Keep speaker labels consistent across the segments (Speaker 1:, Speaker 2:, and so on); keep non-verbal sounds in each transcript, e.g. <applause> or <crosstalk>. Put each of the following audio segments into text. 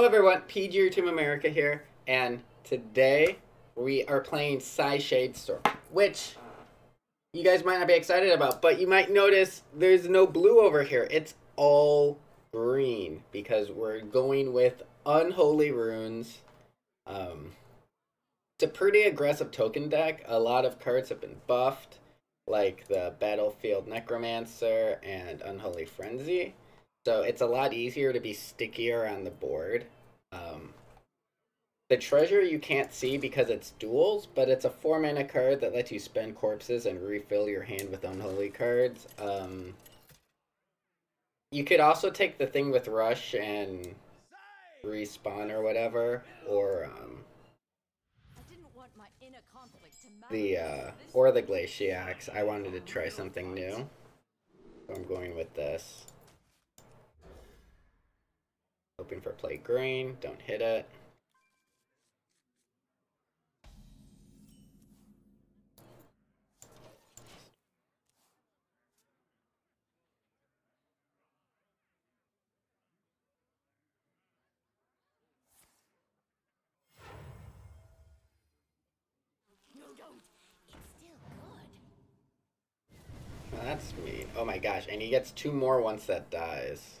Speaker 1: Hello everyone, PG Team America here, and today we are playing Psy Shade Storm, which you guys might not be excited about, but you might notice there's no blue over here. It's all green because we're going with Unholy Runes. Um, it's a pretty aggressive token deck. A lot of cards have been buffed, like the Battlefield Necromancer and Unholy Frenzy. So it's a lot easier to be stickier on the board. Um, the treasure you can't see because it's duels, but it's a 4 mana card that lets you spend corpses and refill your hand with unholy cards. Um, you could also take the thing with Rush and respawn or whatever, or um, the uh, or the Glaciax. I wanted to try something new, so I'm going with this. Hoping for play green, don't hit it. That's me. Oh my gosh, and he gets two more once that dies.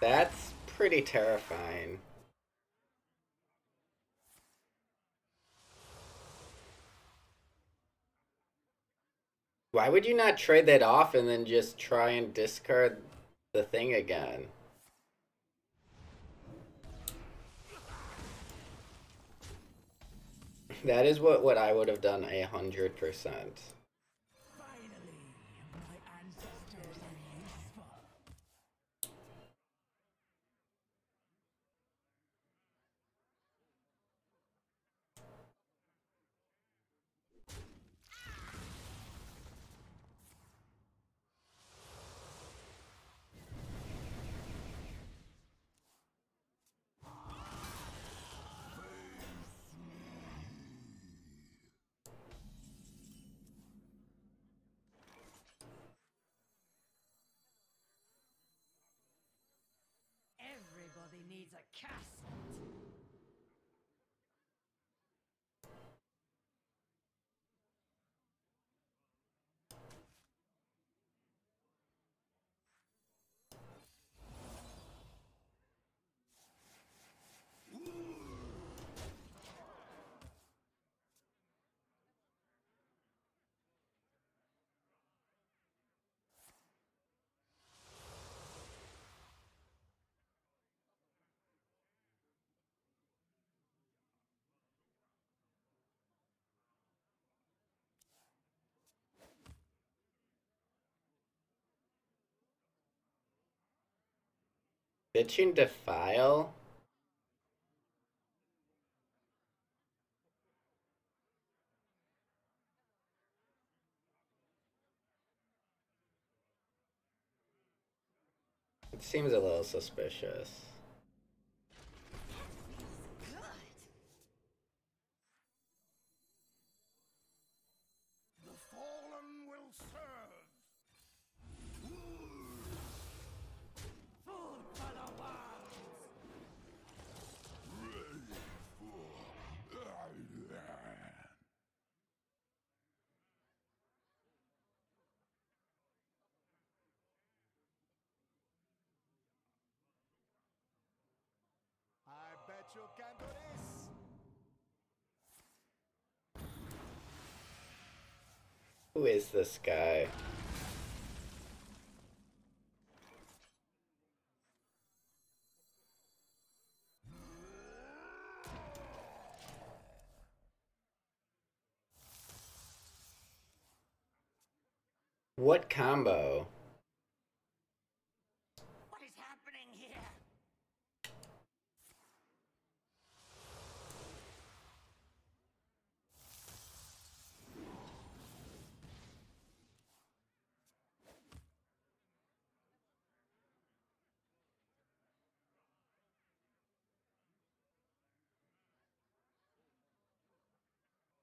Speaker 1: That's pretty terrifying. Why would you not trade that off and then just try and discard the thing again? That is what, what I would have done a hundred percent.
Speaker 2: A casket.
Speaker 1: Bitching Defile? It seems a little suspicious. Who is this guy? What combo?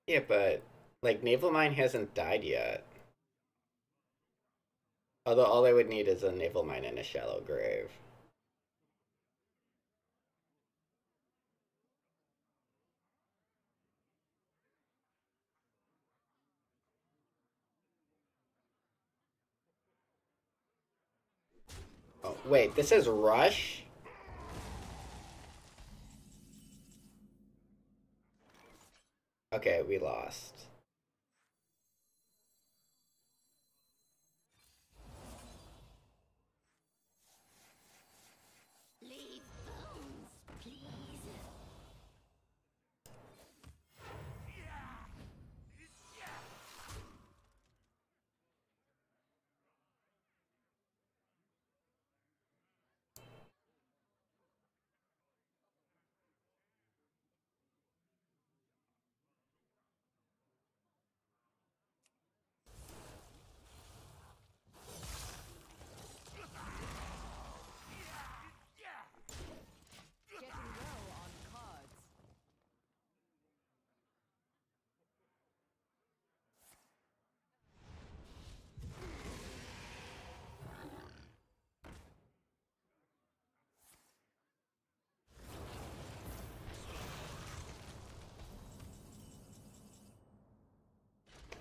Speaker 1: Yeah, but Like, Naval Mine hasn't died yet. Although all I would need is a Naval Mine and a Shallow Grave. Oh, wait, this is Rush? Okay, we lost.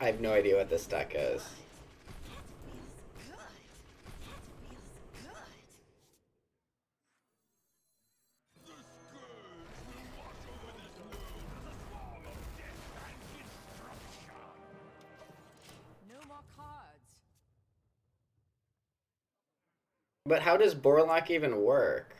Speaker 1: I have no idea what this deck is.
Speaker 2: Good. Feels good. No more cards.
Speaker 1: But how does Borlock even work?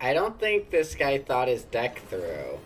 Speaker 1: I don't think this guy thought his deck through.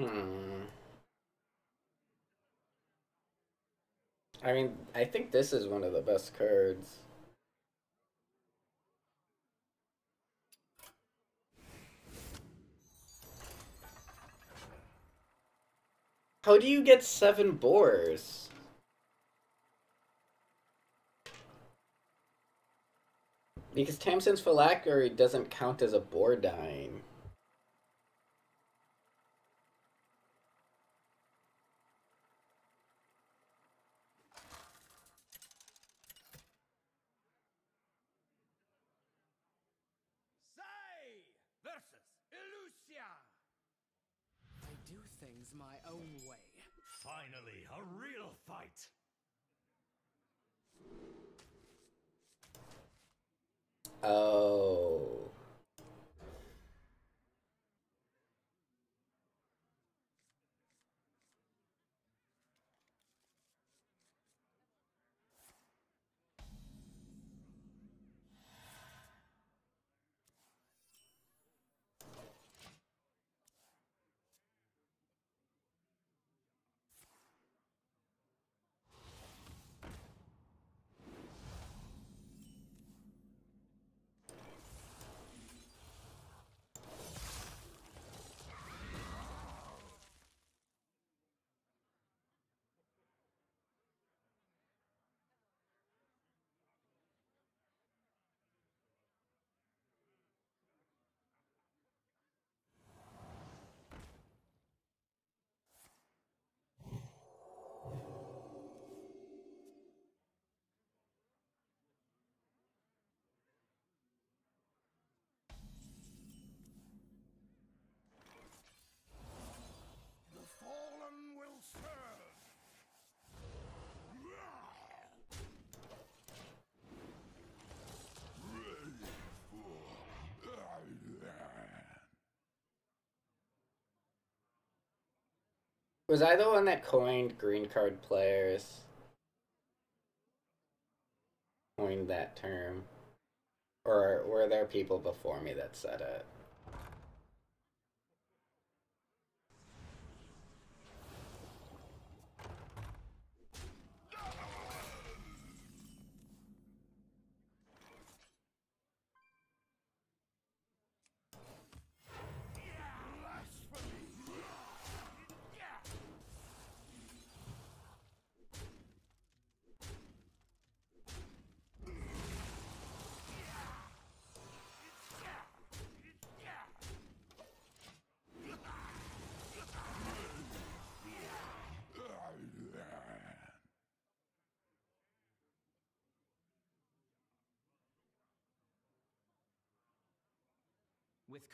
Speaker 1: Hmm. I mean, I think this is one of the best cards. How do you get seven boars? Because Tamsin's phylactery doesn't count as a boar dying.
Speaker 3: Sai versus Elusia.
Speaker 4: I do things my own way.
Speaker 3: Finally, a real fight.
Speaker 1: Oh. Was I the one that coined green card players? Coined that term? Or were there people before me that said it?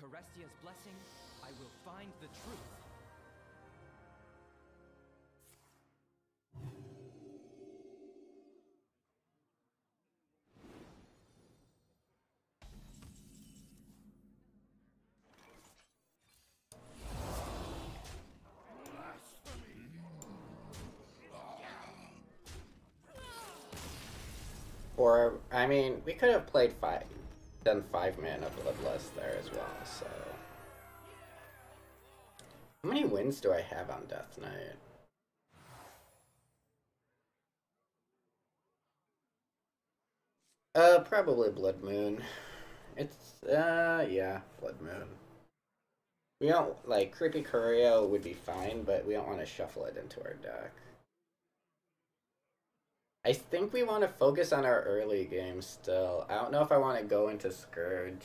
Speaker 5: With Carestia's blessing, I will find the truth.
Speaker 1: Or, I mean, we could have played five, done five mana Bloodlust there as well, so. How many wins do I have on Death Knight? Uh, probably Blood Moon. It's, uh, yeah, Blood Moon. We don't, like, Creepy Curio would be fine, but we don't want to shuffle it into our deck. I think we want to focus on our early game still. I don't know if I want to go into Scourge.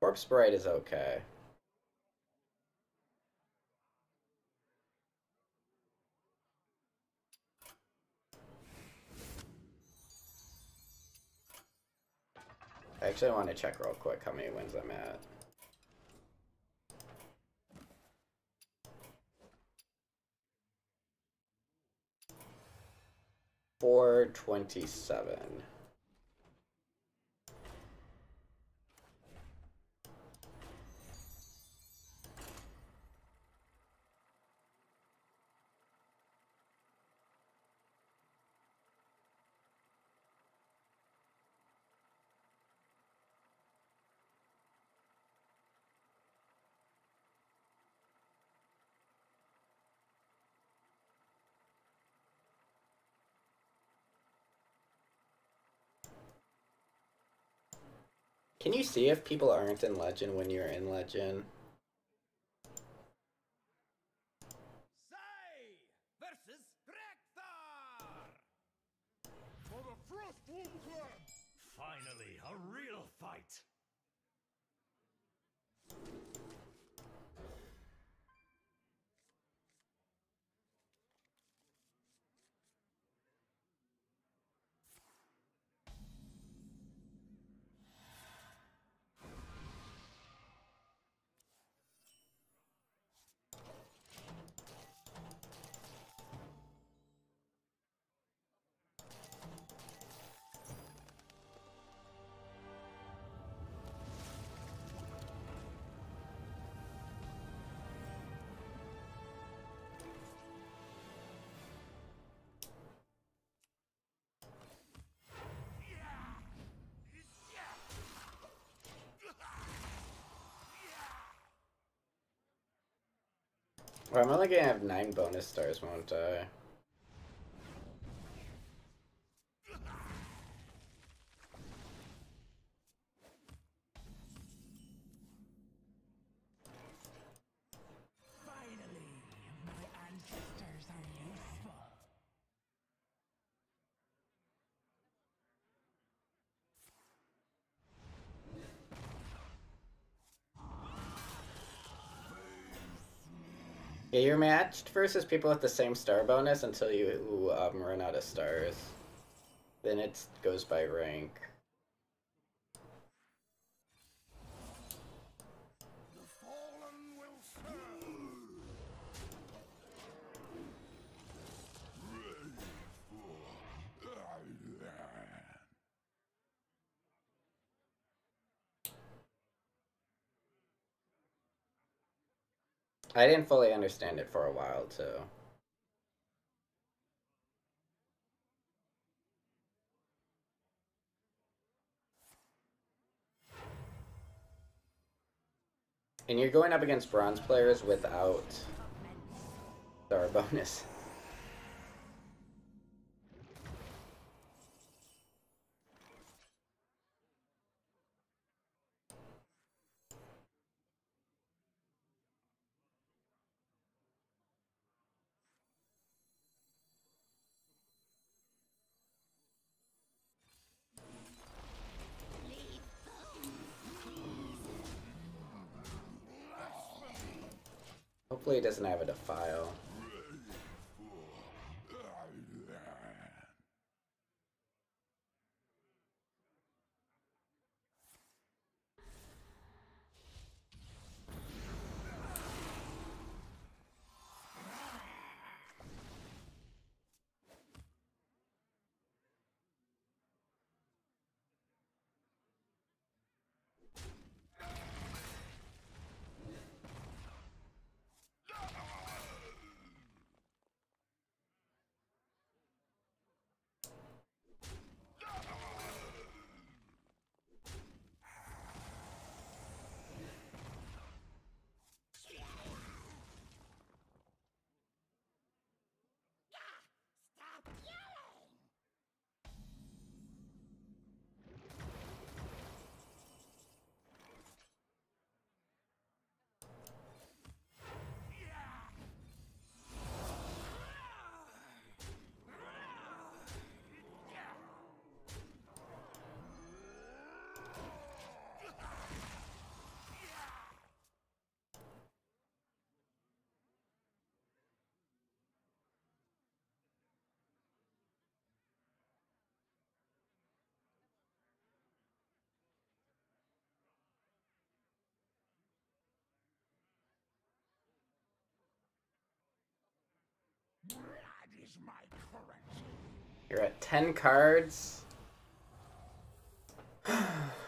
Speaker 1: Corpse Bride is okay. I actually want to check real quick how many wins I'm at. Four twenty-seven. Can you see if people aren't in Legend when you're in Legend? I'm only gonna have nine bonus stars, won't I? Yeah, you're matched versus people with the same star bonus until you um, run out of stars. Then it goes by rank.
Speaker 3: The fallen will serve!
Speaker 1: I didn't fully understand it for a while too. And you're going up against bronze players without star bonus. Hopefully it doesn't have a defile.
Speaker 3: Blood is my currency.
Speaker 1: You're at 10 cards. <sighs> <sighs> <sighs>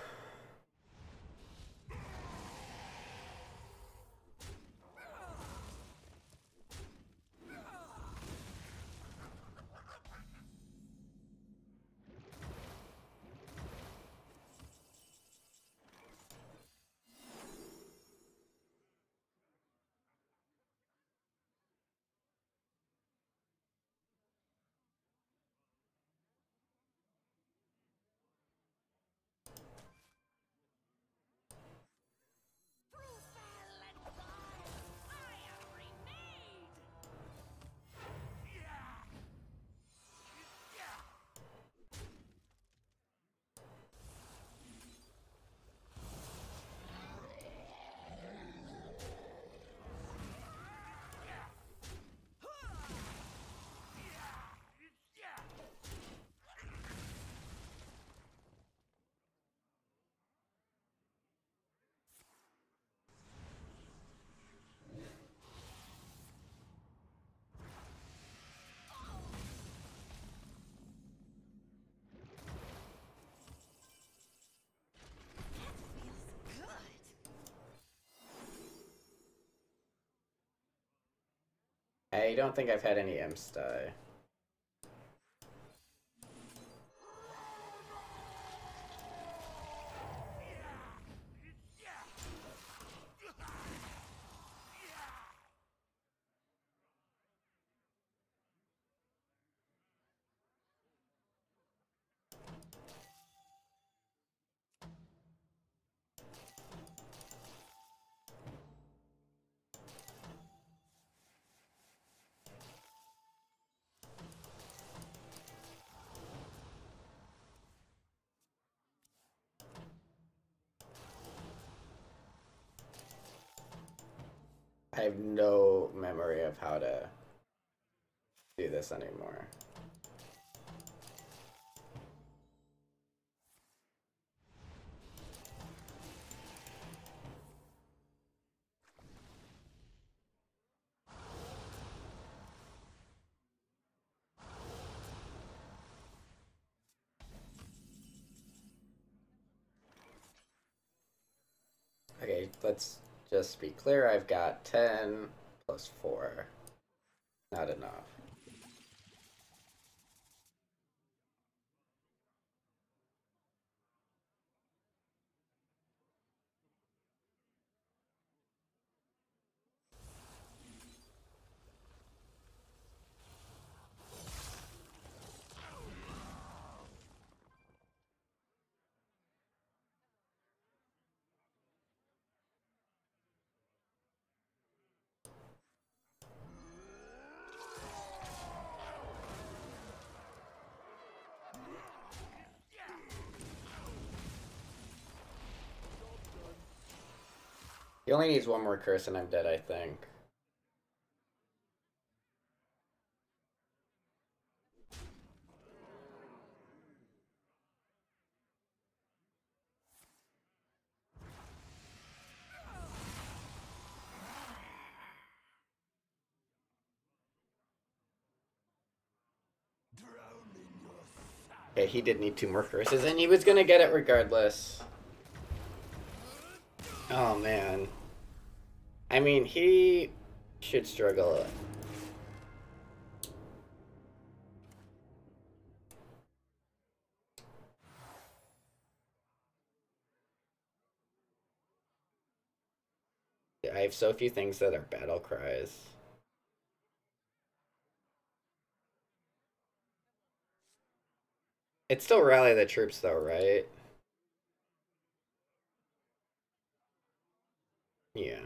Speaker 1: I don't think I've had any imps die. I have no memory of how to do this anymore. Be clear, I've got 10 plus 4. Not enough. He only needs one more curse and I'm dead, I think. Okay, he did need two more curses, and he was gonna get it regardless. Oh man. I mean, he should struggle. I have so few things that are battle cries. It's still rally the troops though, right? Yeah.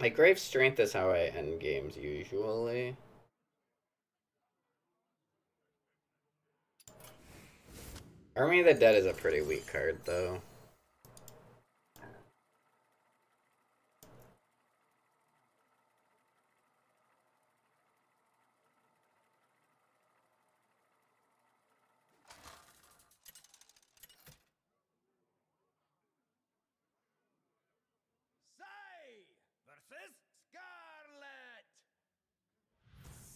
Speaker 1: My grave strength is how I end games usually. Army of the Dead is a pretty weak card though.
Speaker 3: Sai versus Scarlet.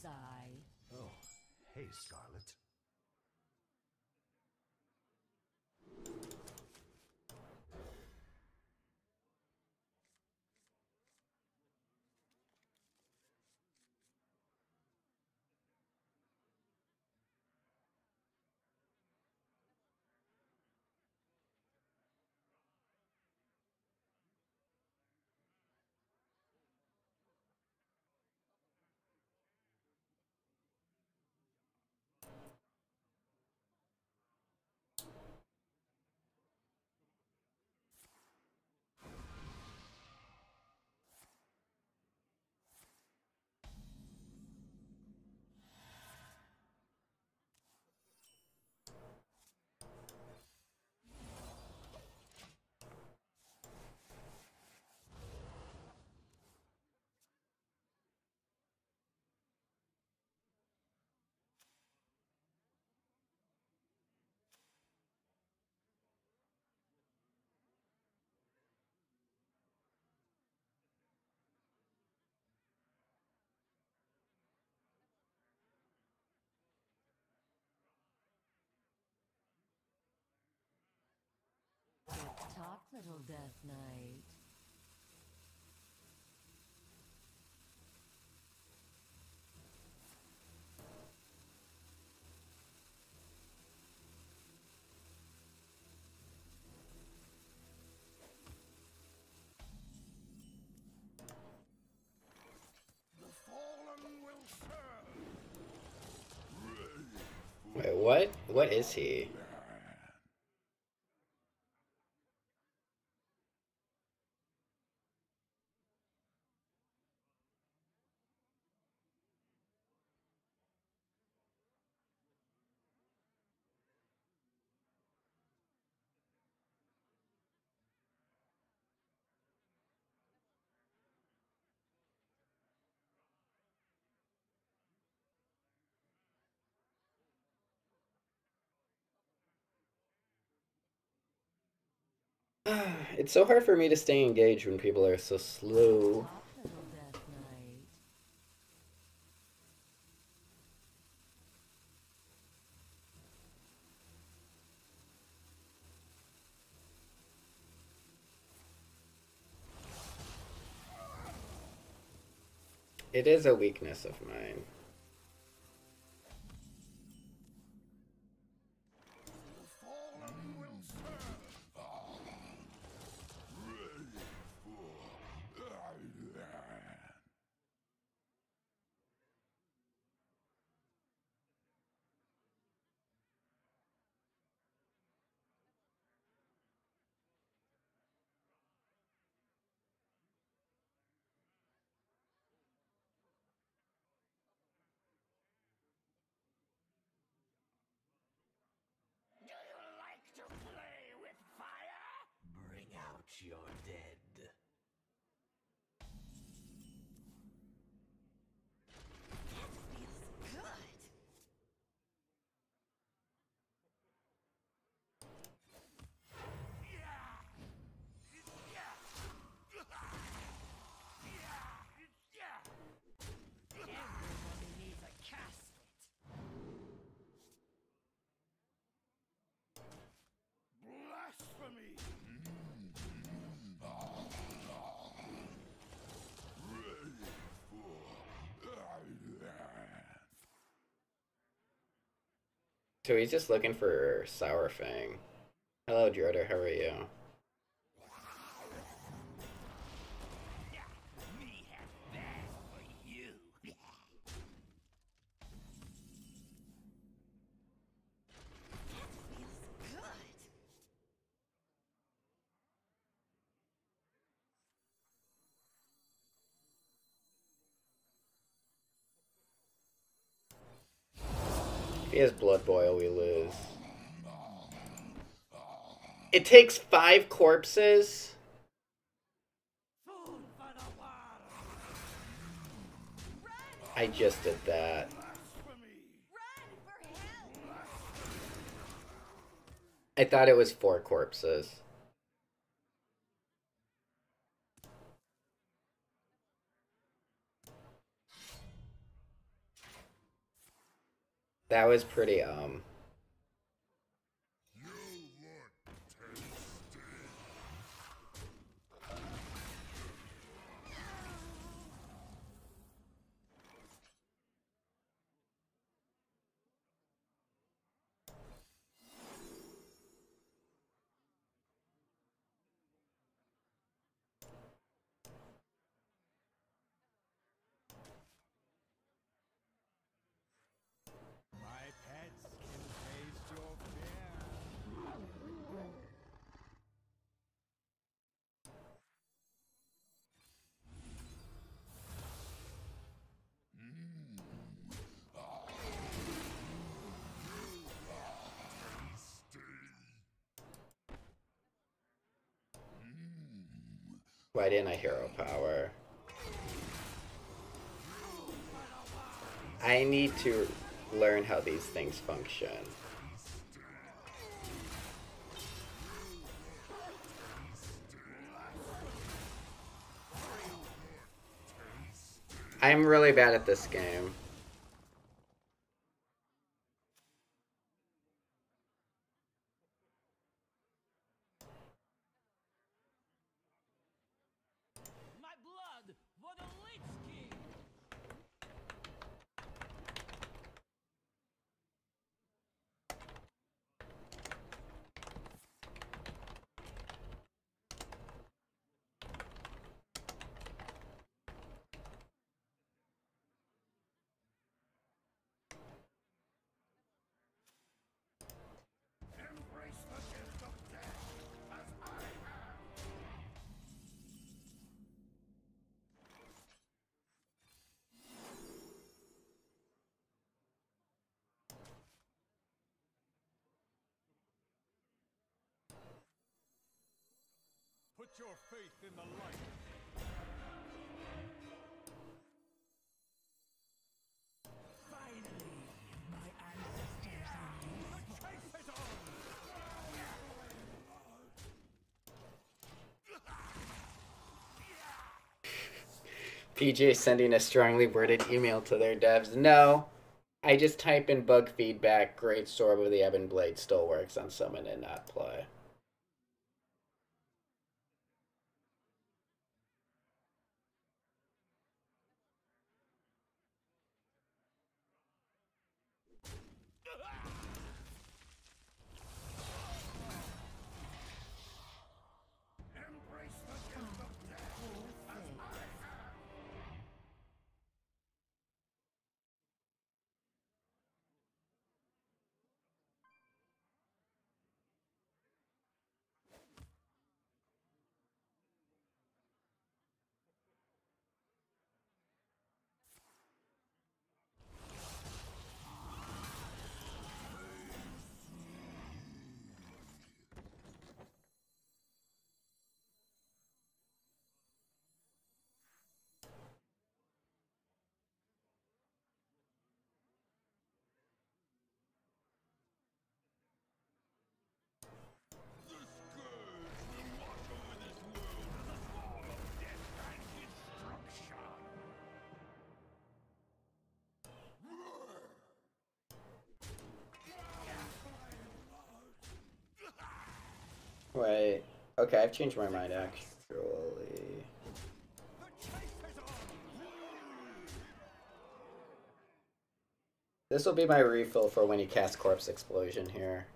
Speaker 2: Sigh.
Speaker 3: Oh, hey, Scarlet.
Speaker 2: Let's little Death Knight.
Speaker 1: Wait, what? What is he? <sighs> it's so hard for me to stay engaged when people are so slow. It is a weakness of mine.
Speaker 3: Bring
Speaker 1: So he's just looking for Sour Fang. Hello, Jordan. How are you? Has Blood Boil, we lose. It takes five corpses. I just did that. I thought it was four corpses. That was pretty, um.
Speaker 3: You look tasty.
Speaker 6: My pets can taste your fear.
Speaker 1: Why didn't I hero power? I need to learn how these things function. I'm really bad at this game. PJ sending a strongly worded email to their devs. No, I just type in bug feedback. Great Sword of the Ebon Blade still works on summon and not play. Wait. Okay, I've changed my mind actually. This will be my refill for when you cast Corpse Explosion here.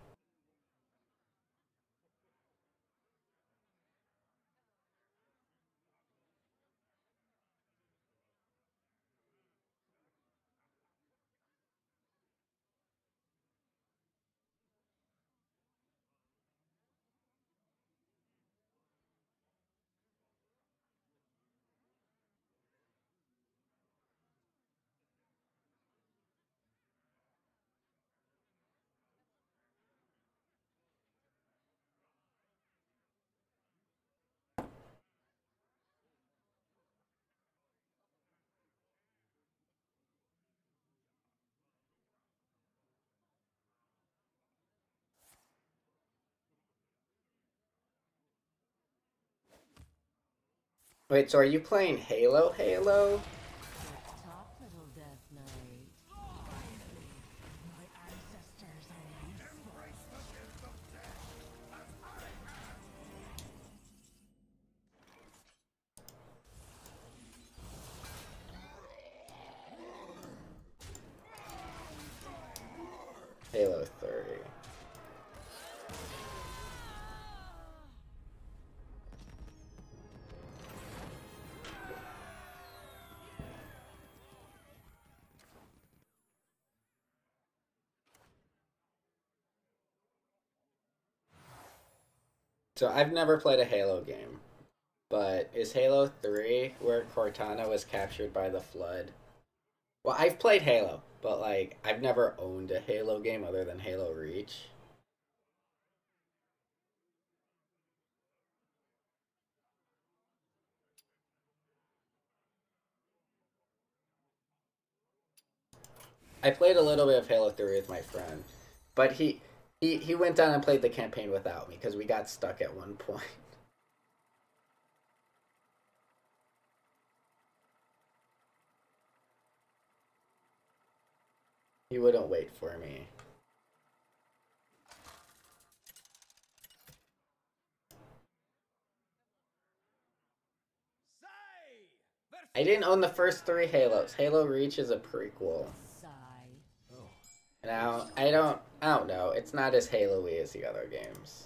Speaker 1: Wait, so are you playing Halo Halo? So I've never played a Halo game, but is Halo 3 where Cortana was captured by the Flood? Well, I've played Halo, but like I've never owned a Halo game other than Halo Reach. I played a little bit of Halo 3 with my friend, but he he he went down and played the campaign without me because we got stuck at one point. <laughs> He wouldn't wait for me. I didn't own the first three Halos. Halo Reach is a prequel. And I don't, I don't, know. It's not as Halo-y as the other games.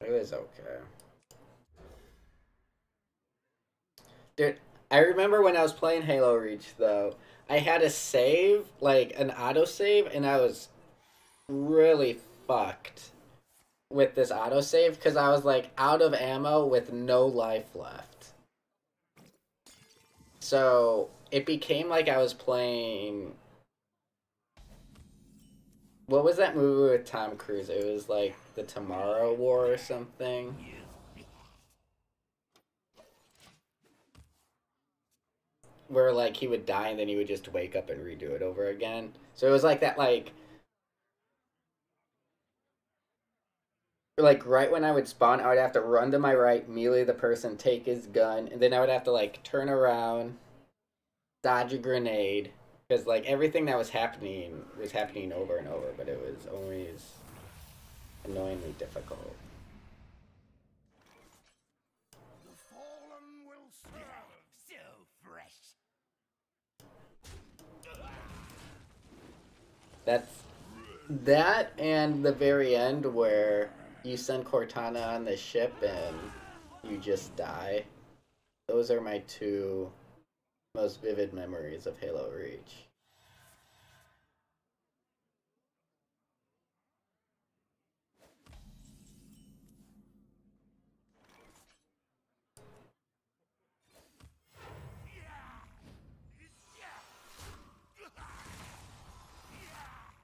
Speaker 1: It was okay. Dude, I remember when I was playing Halo Reach though, I had a save, like an autosave, and I was really fucked with this autosave because I was like out of ammo with no life left. So it became like I was playing. What was that movie with Tom Cruise? It was like the Tomorrow War or something. Where like he would die and then he would just wake up and redo it over again. So it was like that like like right when I would spawn, I would have to run to my right, melee the person, take his gun, and then I would have to like turn around, dodge a grenade, because like everything that was happening was happening over and over, but it was always annoyingly difficult. That's that and the very end where you send Cortana on the ship and you just die. Those are my two most vivid memories of Halo Reach.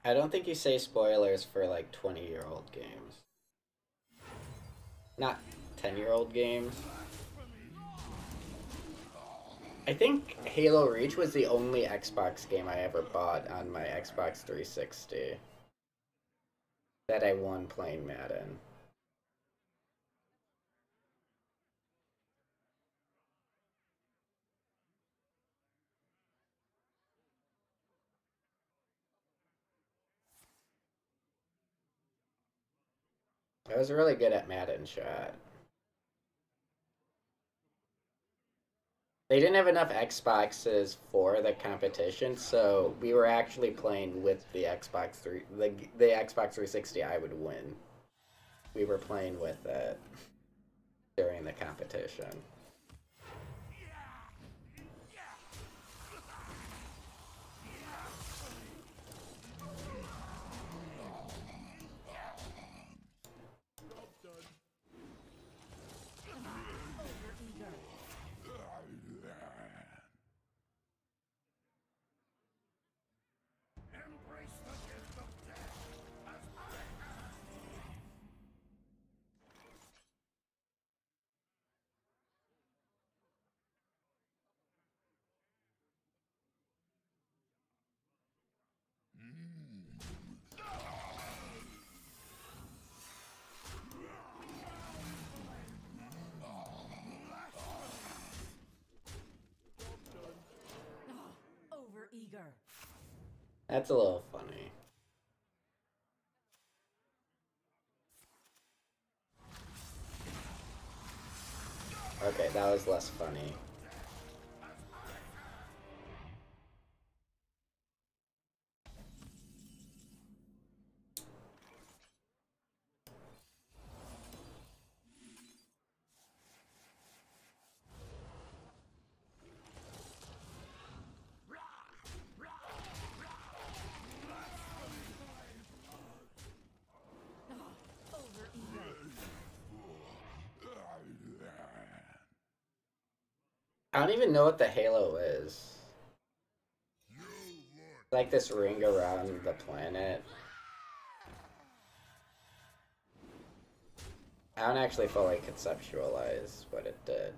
Speaker 1: I don't think you say spoilers for like 20 year old games. Not 10 year old games. I think Halo Reach was the only Xbox game I ever bought on my Xbox 360 that I won playing Madden. I was really good at Madden shot. They didn't have enough Xboxes for the competition, so we were actually playing with the Xbox three the the Xbox 360 I would win. We were playing with it during the competition. That's a little funny. Okay, that was less funny.
Speaker 2: Over eager.
Speaker 1: I don't even know what the halo is. Like this ring around the planet. I don't actually fully conceptualize what it did.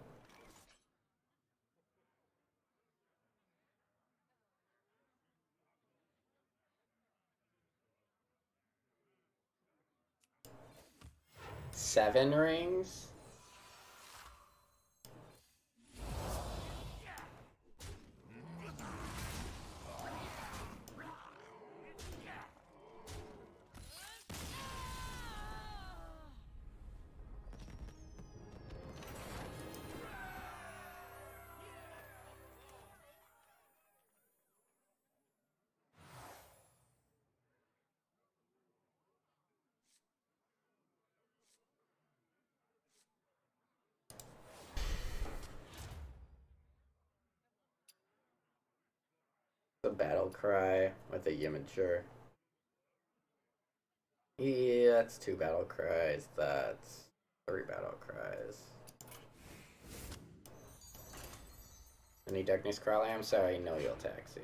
Speaker 1: Seven rings? Battle cry with a imager. Yeah, that's two battle cries. That's three battle cries. Any darkness crawler? I'm sorry, no you'll taxi.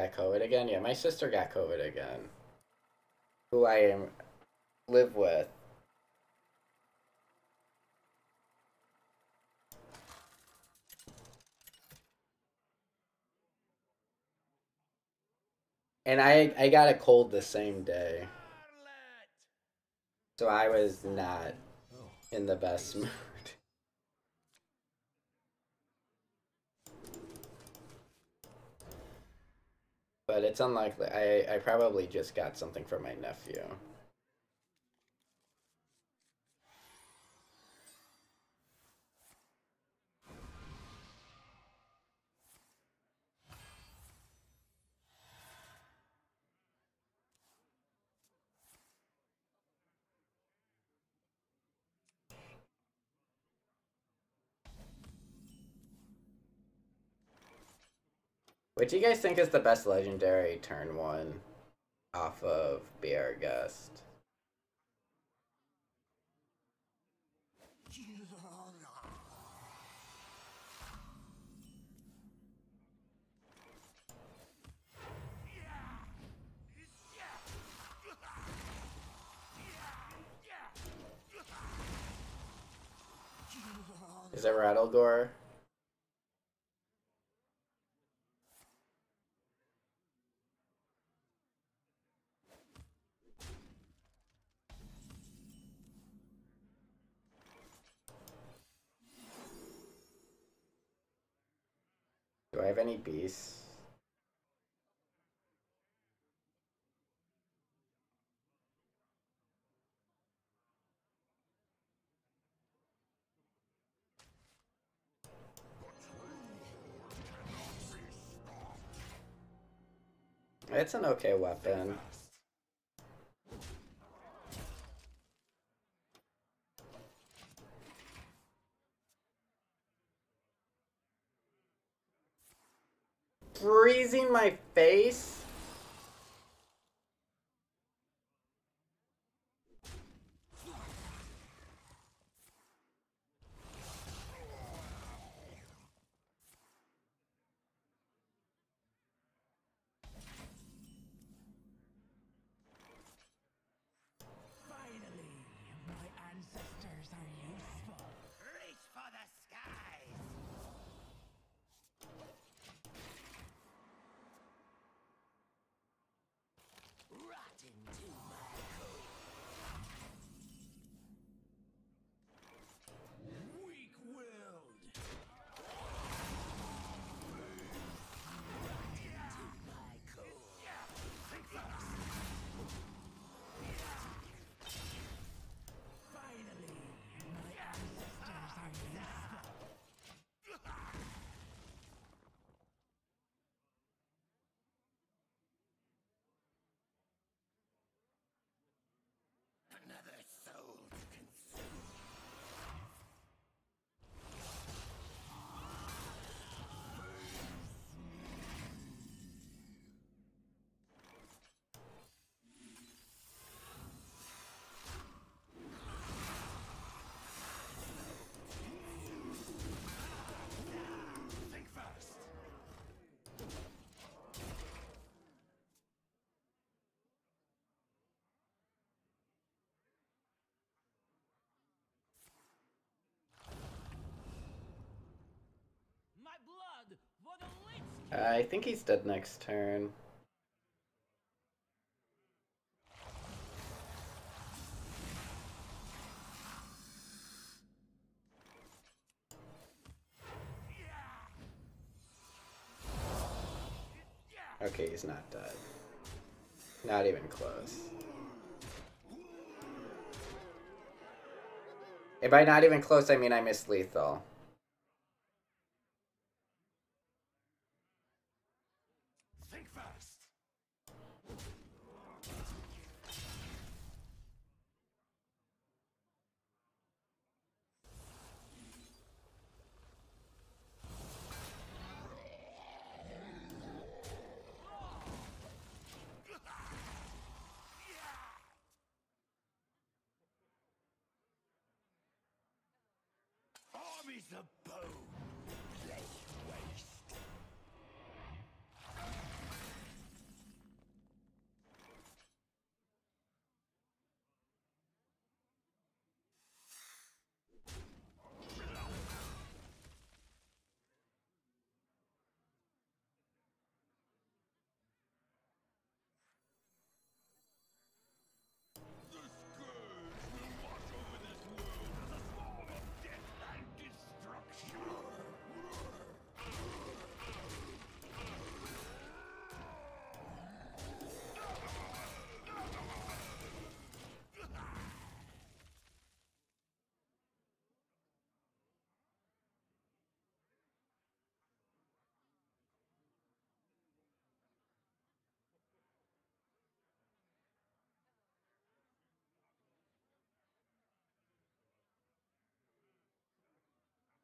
Speaker 1: Got COVID again. Yeah, my sister got COVID again. Who I am live with. And I I got a cold the same day. So I was not oh. in the best mood. But it's unlikely. I, I probably just got something from my nephew. Do you guys think is the best legendary turn one off of Beergust? Is it Rattlegore? Have any beasts? It's an okay weapon. Freezing my face? I think he's dead next turn. Okay, he's not dead. Not even close. And by not even close, I mean I missed lethal.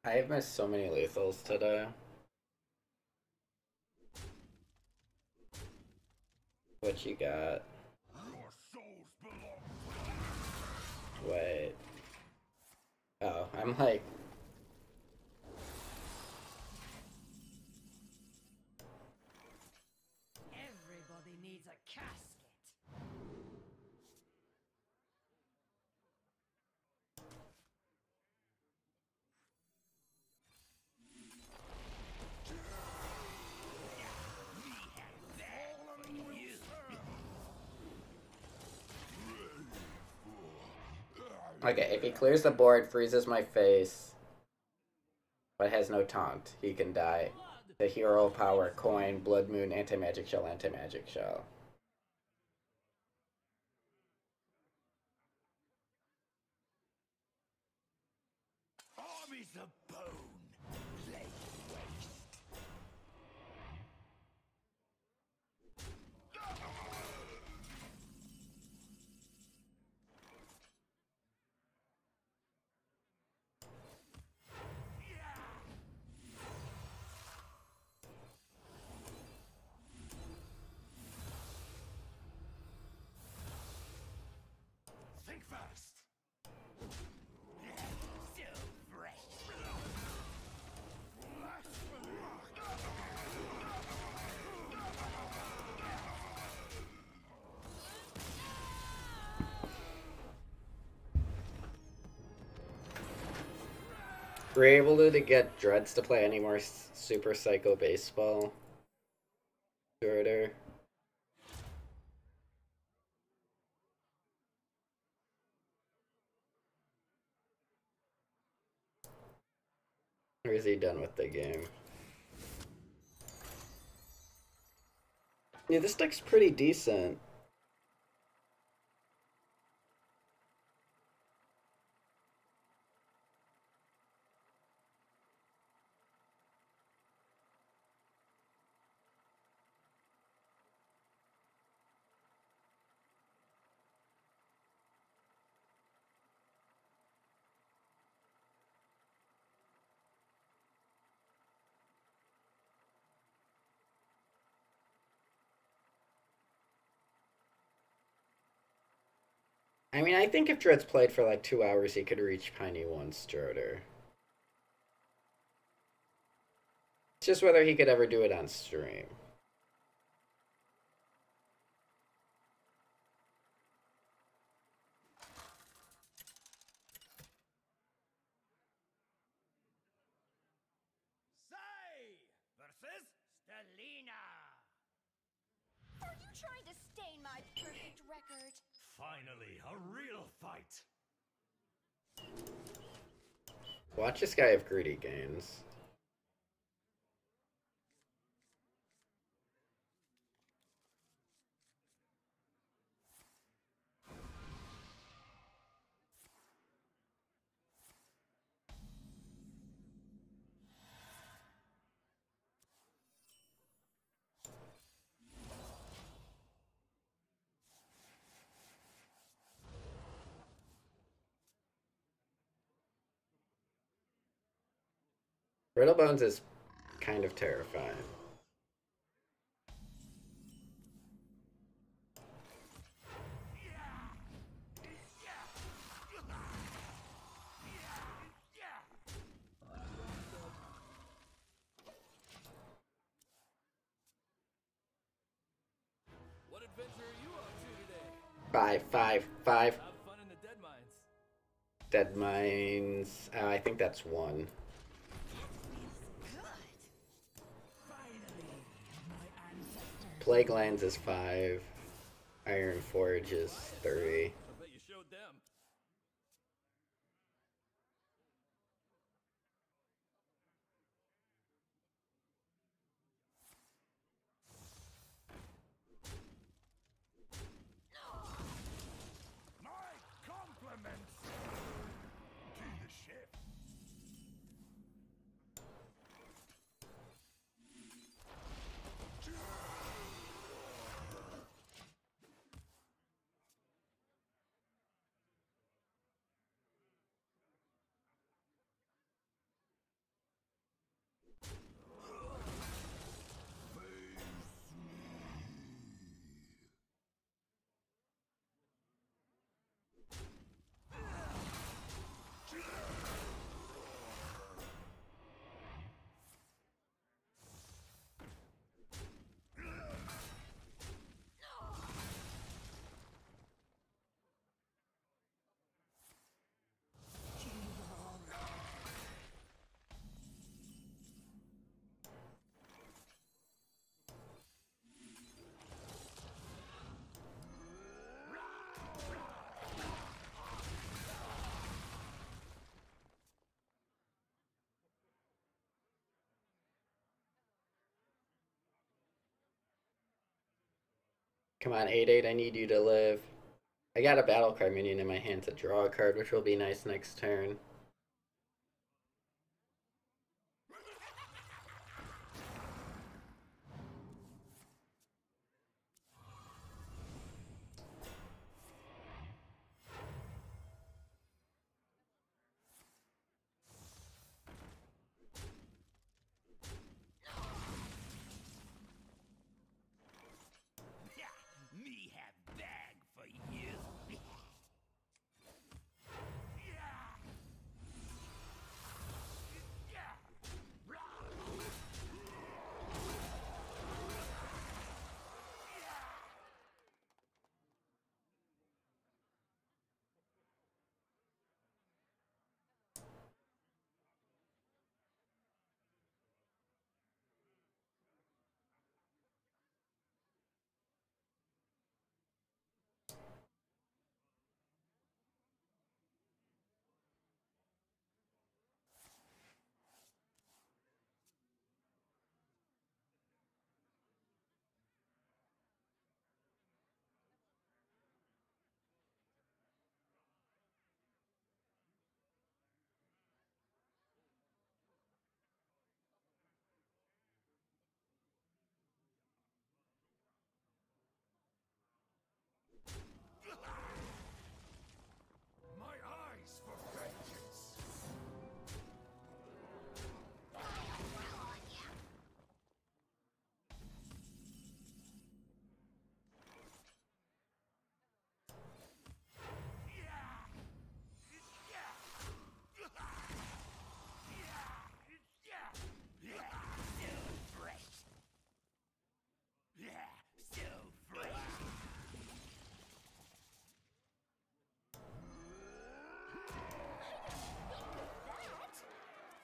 Speaker 1: I have missed so many lethals today. What you got? Wait. Oh, I'm like.
Speaker 2: Everybody needs a casket.
Speaker 1: Okay, if he clears the board, freezes my face, but has no taunt, he can die. The hero power, coin, blood moon, anti magic shell, anti magic shell. Were able to, get Dreads to play any more Super Psycho Baseball? Shorter. Or is he done with the game? Yeah, this deck's pretty decent. I mean, I think if Dreads played for like two hours, he could reach Piney 1 Stroder. It's just whether he could ever do it on stream.
Speaker 6: Sai versus Stelina.
Speaker 7: Are you trying to stain my perfect record?
Speaker 3: Finally, a real fight.
Speaker 1: Watch this guy have greedy gains. Riddle Bones is kind of terrifying.
Speaker 5: What adventure are you up to today?
Speaker 1: Five, five, five.
Speaker 5: Have fun in the Deadmines.
Speaker 1: Dead Mines. Uh, I think that's one. Plaguelands is 5. Ironforge is three. Come on, 8 8, I need you to live. I got a battle card minion in my hand to draw a card, which will be nice next turn.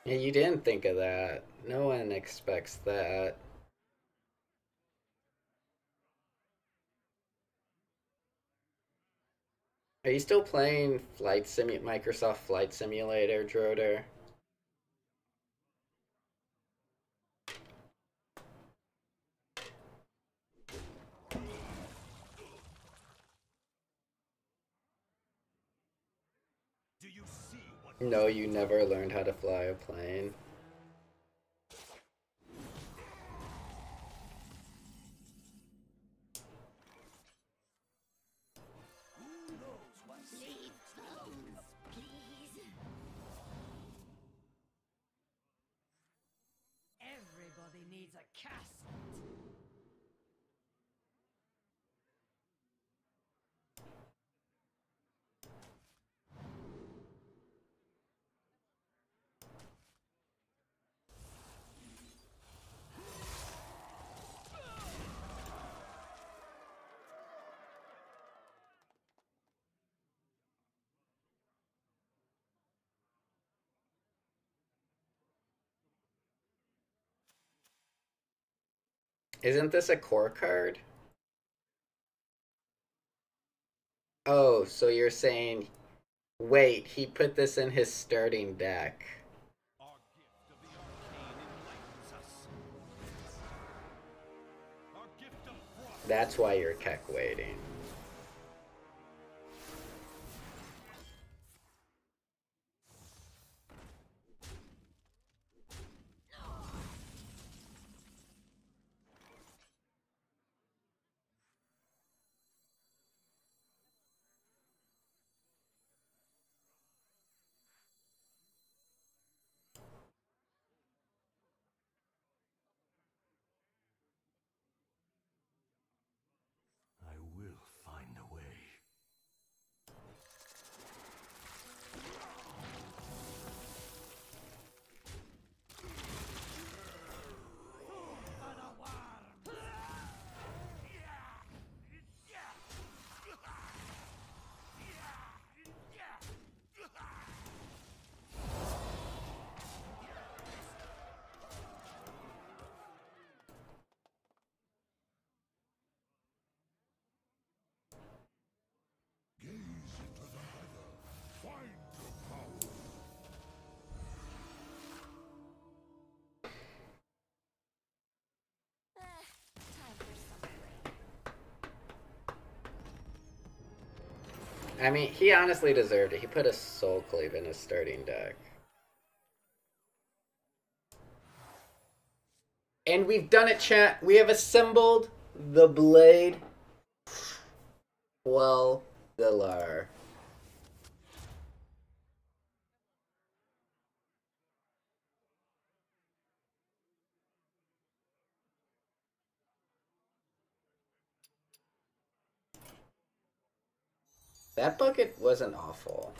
Speaker 1: Yeah, you didn't think of that. No one expects that. Are you still playing Flight Simu Microsoft Flight Simulator, Droder?
Speaker 6: Do you see what
Speaker 1: No, you never learned how to fly a plane.
Speaker 2: Everybody needs a casket.
Speaker 1: Isn't this a core card? Oh, so you're saying, wait, he put this in his starting deck.
Speaker 6: our gift of the arcane enlightens us? Our gift of frost.
Speaker 1: That's why you're keck waiting.
Speaker 3: I
Speaker 1: mean, he honestly deserved it. He put a Soul Cleave in his starting deck. And we've done it, chat. We have assembled the Blade Well Villar. That bucket wasn't awful.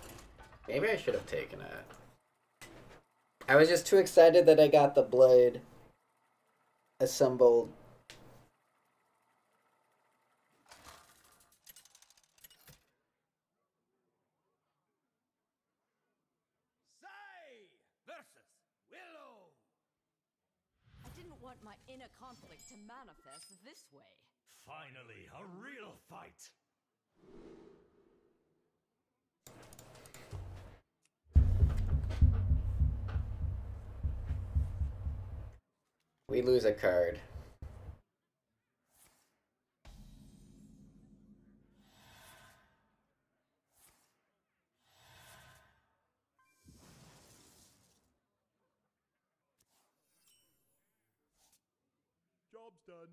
Speaker 1: Maybe I should have taken it. I was just too excited that I got the blade assembled.
Speaker 6: Sai versus Willow.
Speaker 2: I didn't want my inner conflict to manifest this way.
Speaker 3: Finally, a real fight.
Speaker 1: We lose a card.
Speaker 6: Job's done.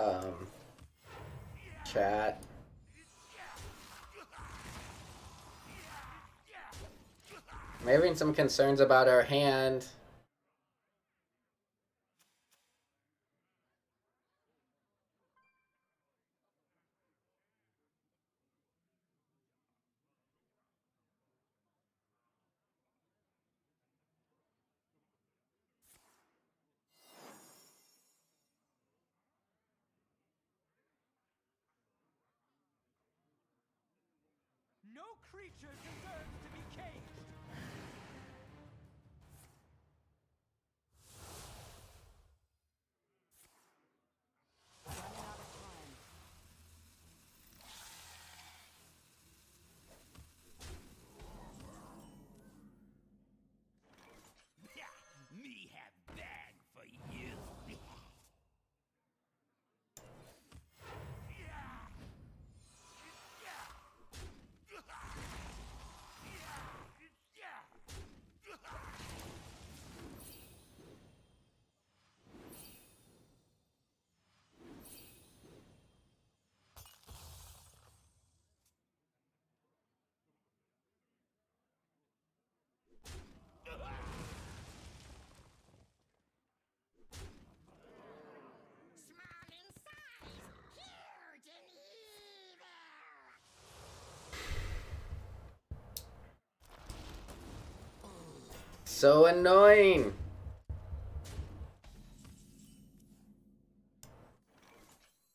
Speaker 1: Um, chat. I'm having some concerns about our hand.
Speaker 5: No creature
Speaker 1: So annoying.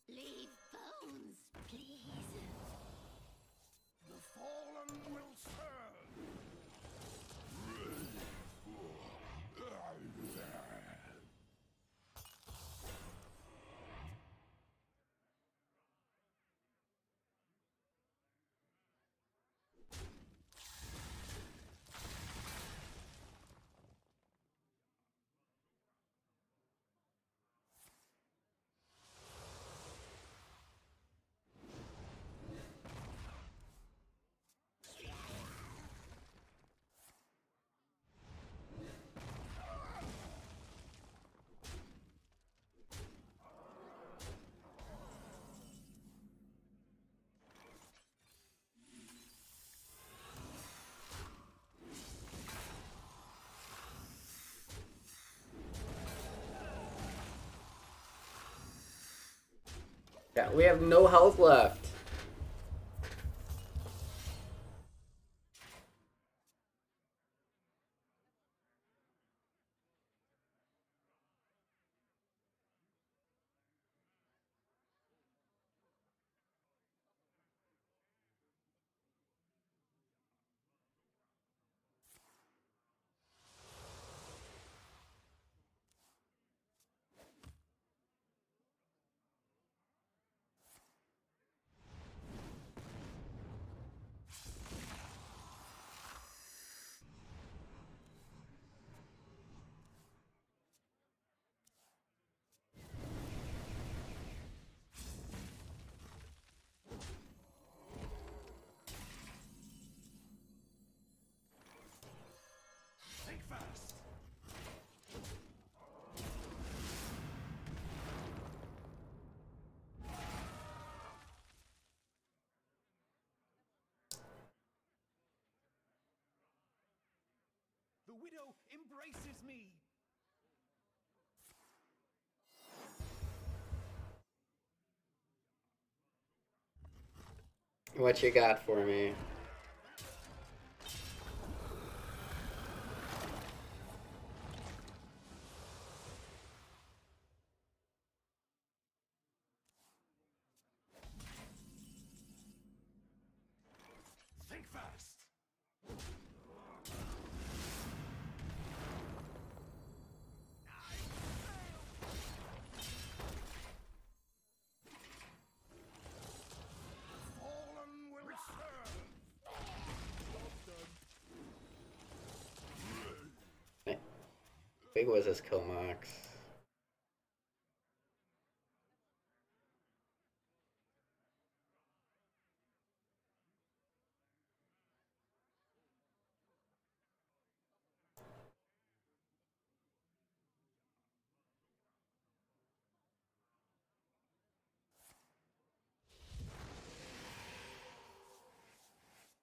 Speaker 7: Leave bones, please.
Speaker 3: The fallen will serve.
Speaker 1: Yeah, we have no health left.
Speaker 3: fast.
Speaker 6: The widow embraces me.
Speaker 1: What you got for me?
Speaker 3: Think fast. Fallen will serve.
Speaker 1: Big was his Comox.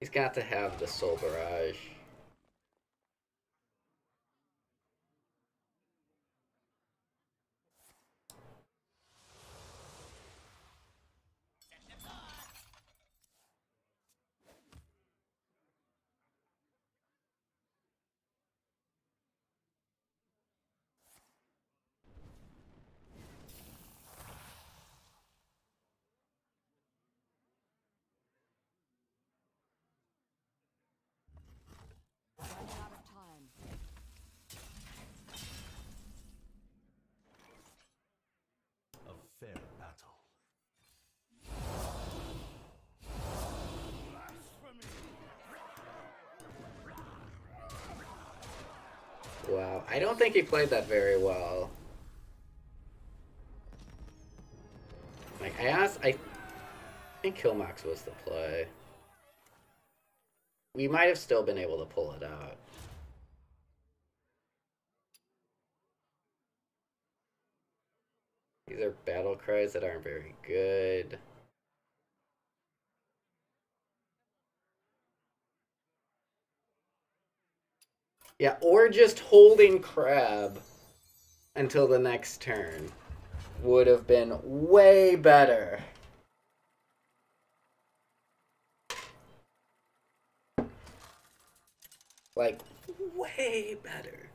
Speaker 1: He's got to have the Soul Barrage.
Speaker 2: Running out of time.
Speaker 3: A fair battle.
Speaker 1: I don't think he played that very well. Like, I asked, I think Killmox was the play. We might have still been able to pull it out. These are battle cries that aren't very good. Yeah, or just holding crab until the next turn would have been way better. Like, way better.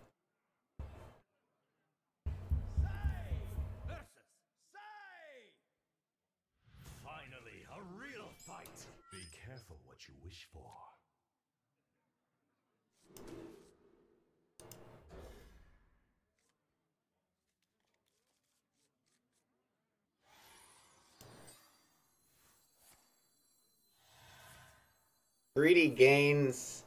Speaker 1: Greedy gains.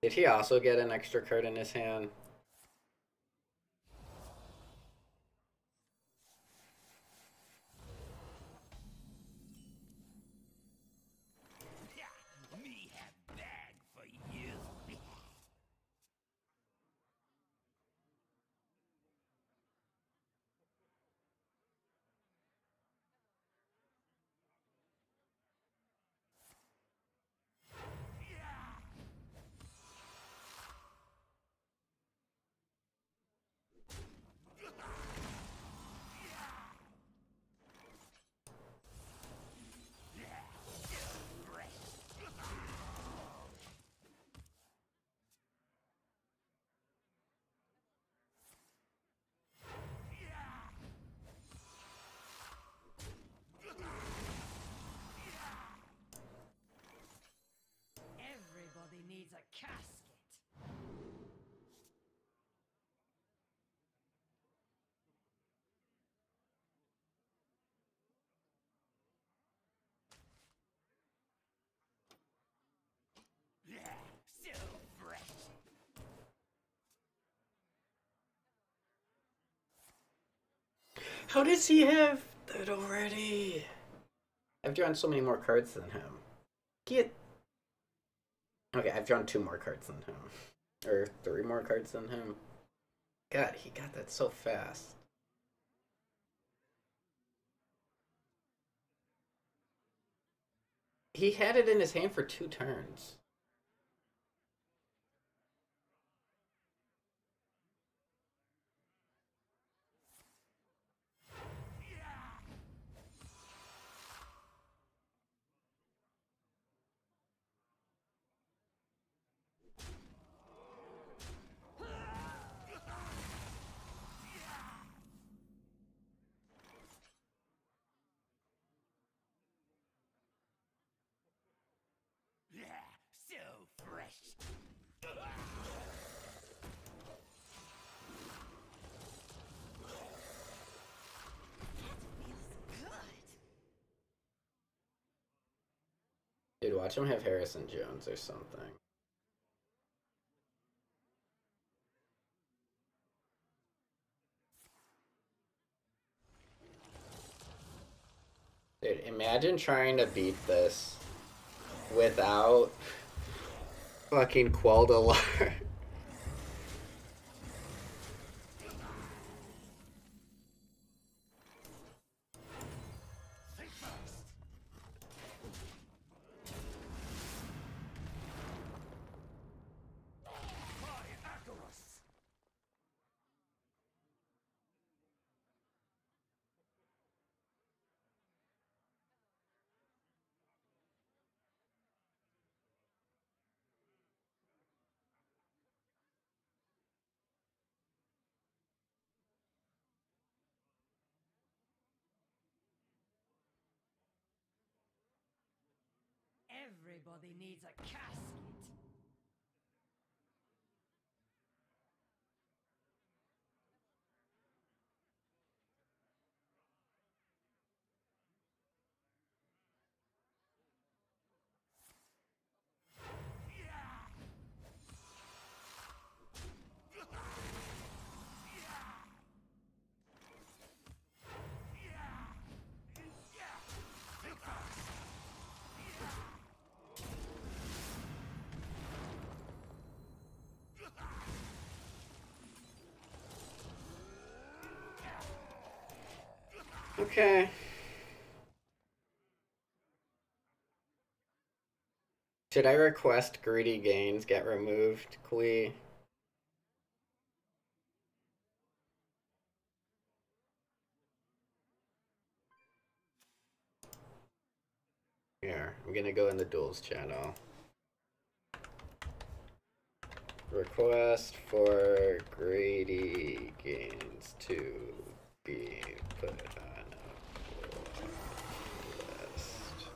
Speaker 1: Did he also get an extra card in his hand? How does he have that already? I've drawn so many more cards than him. Get. Okay, I've drawn two more cards than him. Or three more cards than him. God, he got that so fast. He had it in his hand for two turns.
Speaker 3: Yeah, so fresh.
Speaker 1: Dude, watch him have Harrison Jones or something. Dude, imagine trying to beat this without fucking Quel'Delar. <laughs>
Speaker 3: Think fast. By Agarus.
Speaker 2: Everybody needs a casket.
Speaker 1: Okay. Should I request greedy gains get removed, Kui? Here, I'm gonna go in the duels channel. Request for greedy gains to be put on a list.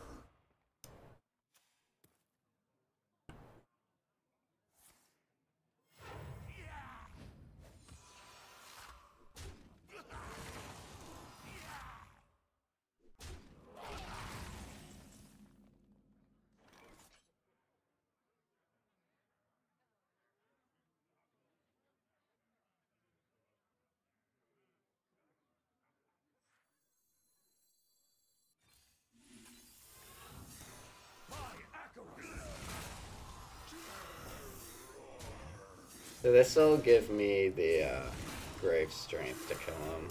Speaker 3: By Agarus.
Speaker 1: So this will give me the uh, grave strength to kill him.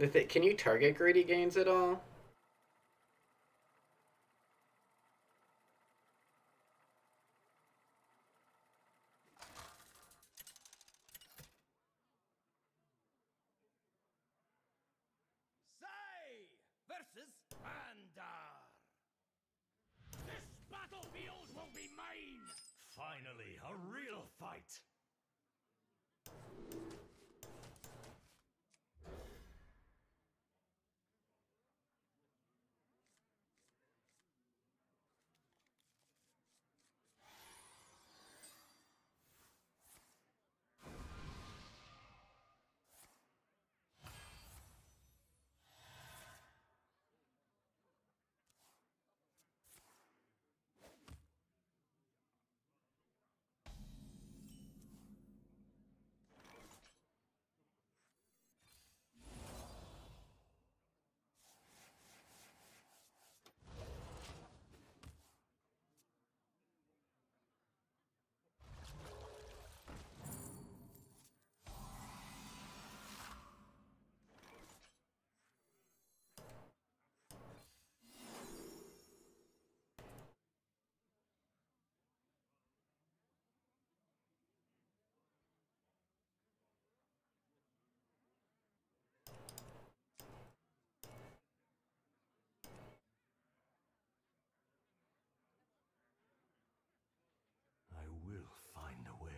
Speaker 1: Can you target greedy gains at all?
Speaker 3: Say versus Andar. This battlefield will be mine. Finally, a real fight.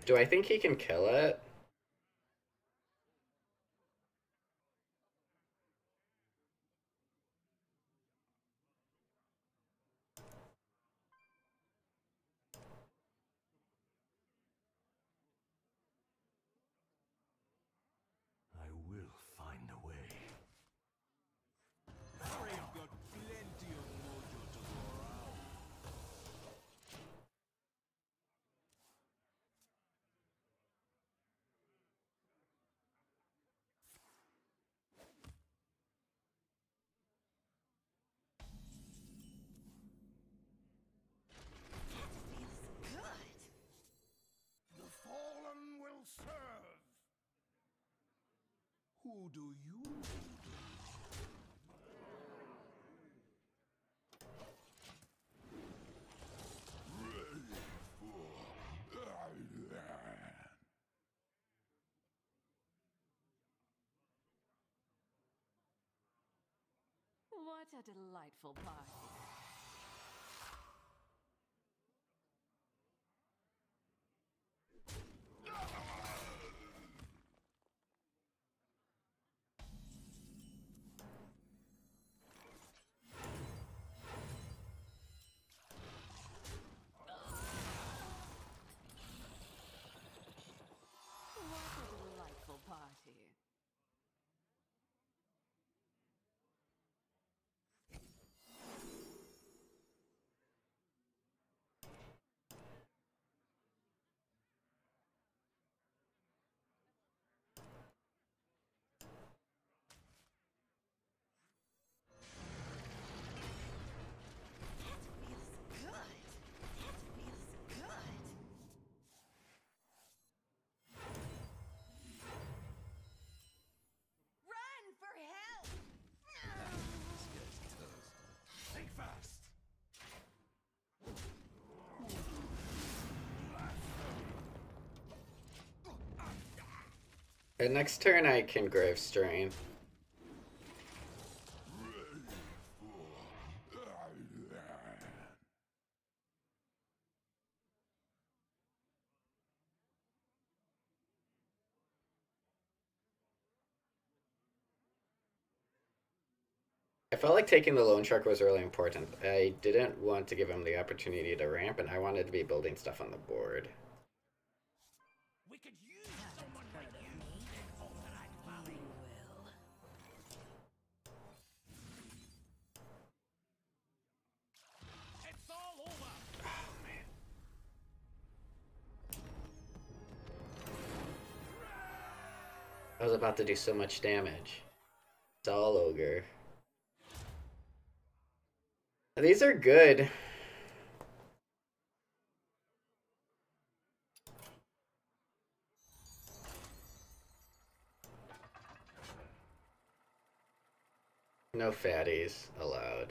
Speaker 1: Do I think he can kill it?
Speaker 3: I will find a way.
Speaker 6: I've got plenty of mojo to go around.
Speaker 3: The fallen will serve.
Speaker 6: Do you?
Speaker 2: What a delightful party.
Speaker 1: Uh, next turn I can Grave Strength. I felt like taking the loan shark was really important. I didn't want to give him the opportunity to ramp, and I wanted to be building stuff on the board. To do so much damage. It's all ogre. These are good. No fatties allowed.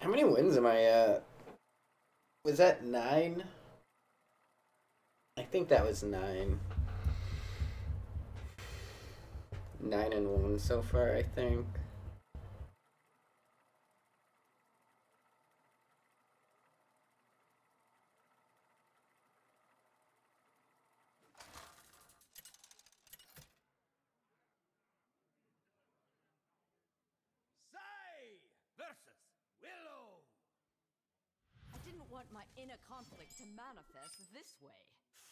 Speaker 1: How many wins am I at? Was that nine? I think that was nine. Nine and one so far, I think.
Speaker 3: Sai versus Willow.
Speaker 2: I didn't want my inner conflict to manifest this way.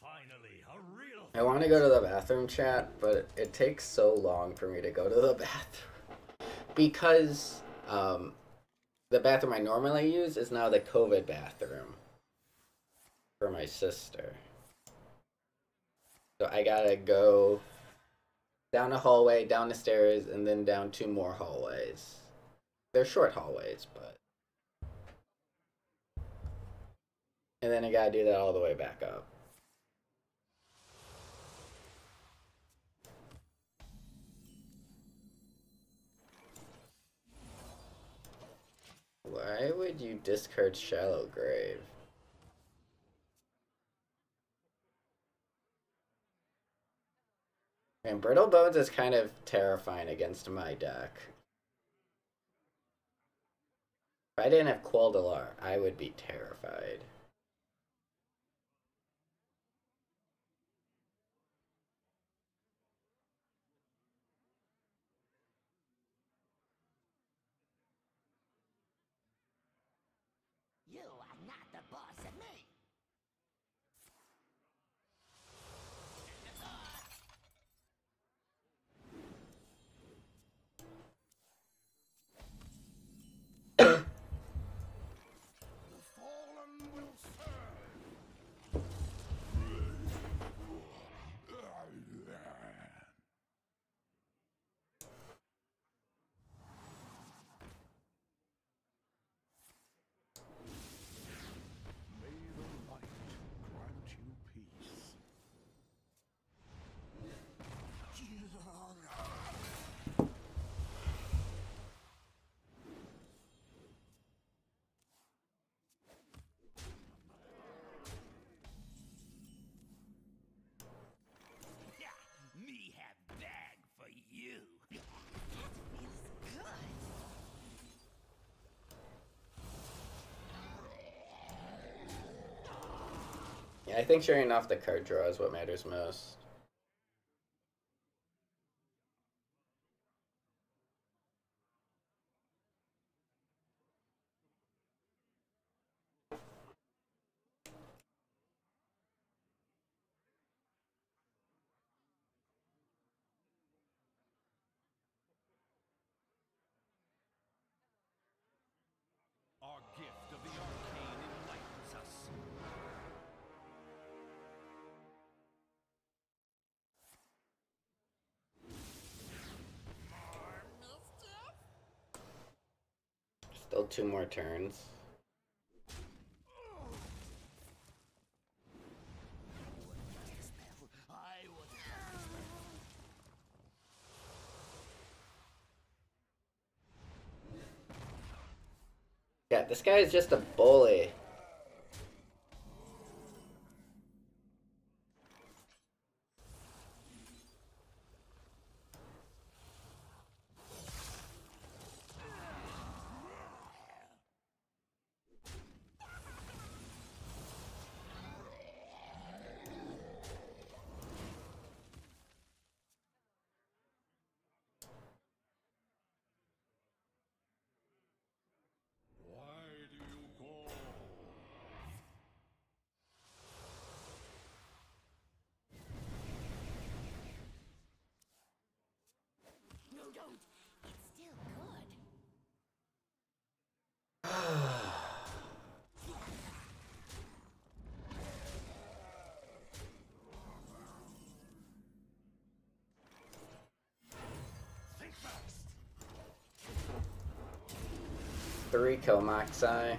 Speaker 3: Finally, a real
Speaker 1: I want to go to the bathroom chat, but it takes so long for me to go to the <laughs> bathroom. Because um, the bathroom I normally use is now the COVID bathroom for my sister. So I gotta go down a hallway, down the stairs, and then down two more hallways. They're short hallways, but. And then I gotta do that all the way back up. Why would you discard Shallow Grave? And Brittle Bones is kind of terrifying against my deck. If I didn't have Quel'Delar, I would be terrified. I think showing off the card draw is what matters most. Two more turns. Yeah, this guy is just a bully.
Speaker 6: Why do you call?
Speaker 7: No, don't. It's still good.
Speaker 3: think first.
Speaker 1: Three Komaxai.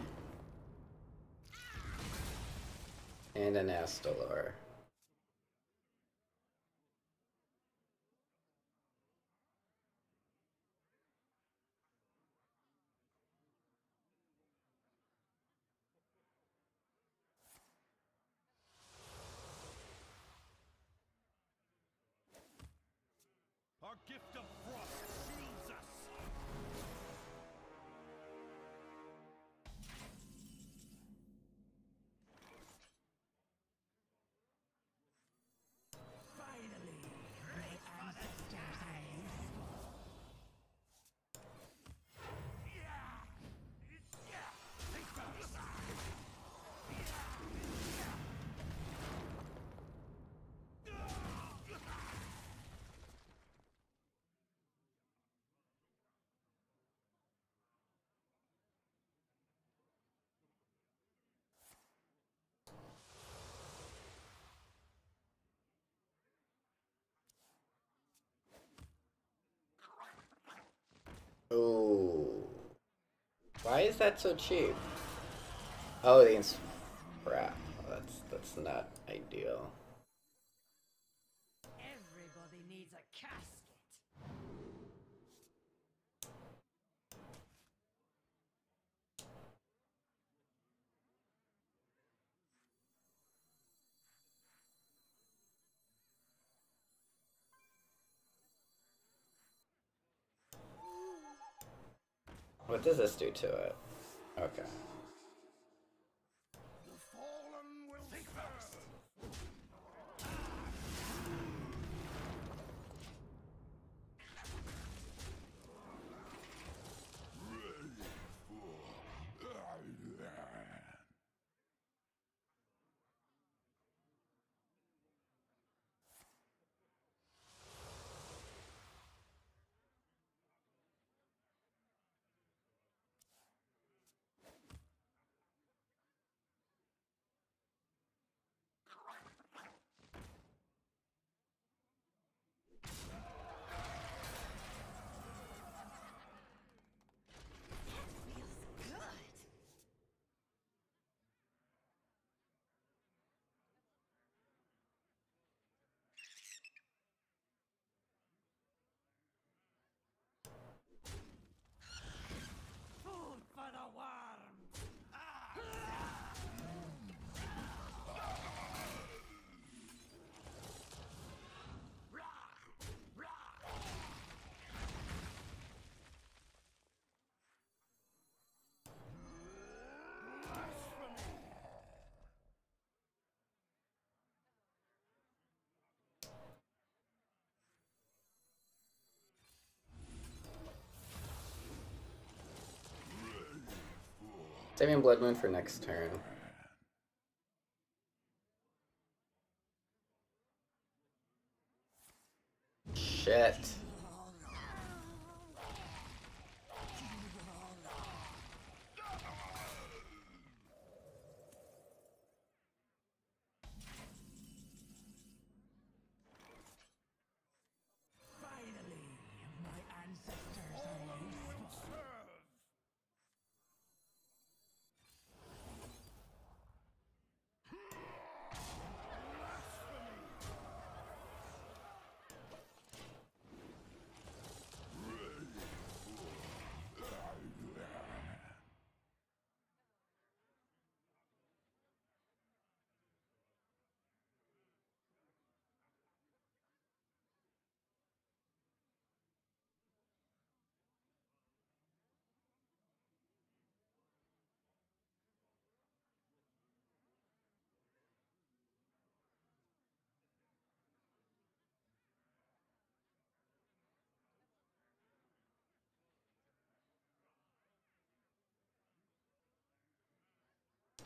Speaker 1: And an Astalor. Ooh. Why is that so cheap? Oh, the crap. That's that's not ideal. What does this do to it? Okay.
Speaker 3: The fallen will think first. Food for the worms.
Speaker 1: Saving Blood Moon for next turn. Shit.
Speaker 3: Finally, my ancestors are useful.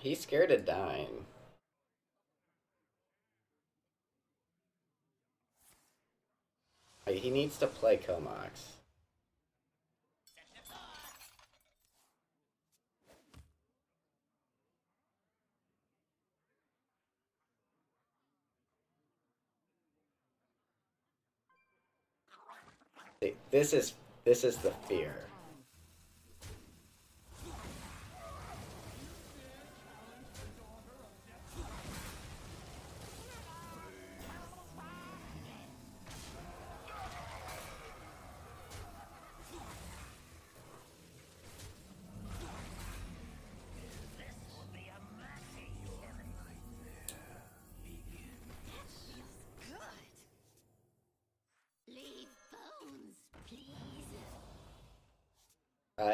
Speaker 1: He's scared of dying. He needs to play Comox. This is this is the fear.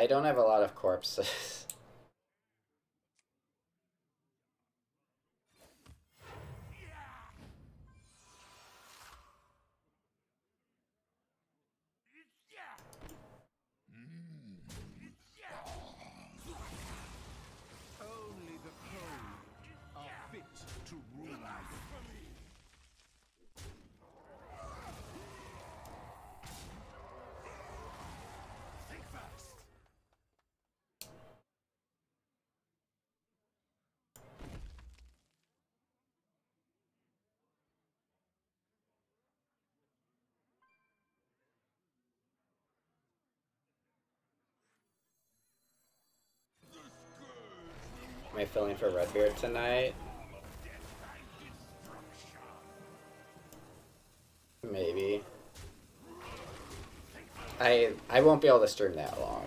Speaker 1: I don't have a lot of corpses. Filling for Redbeard tonight? Maybe. I I won't be able to stream that long.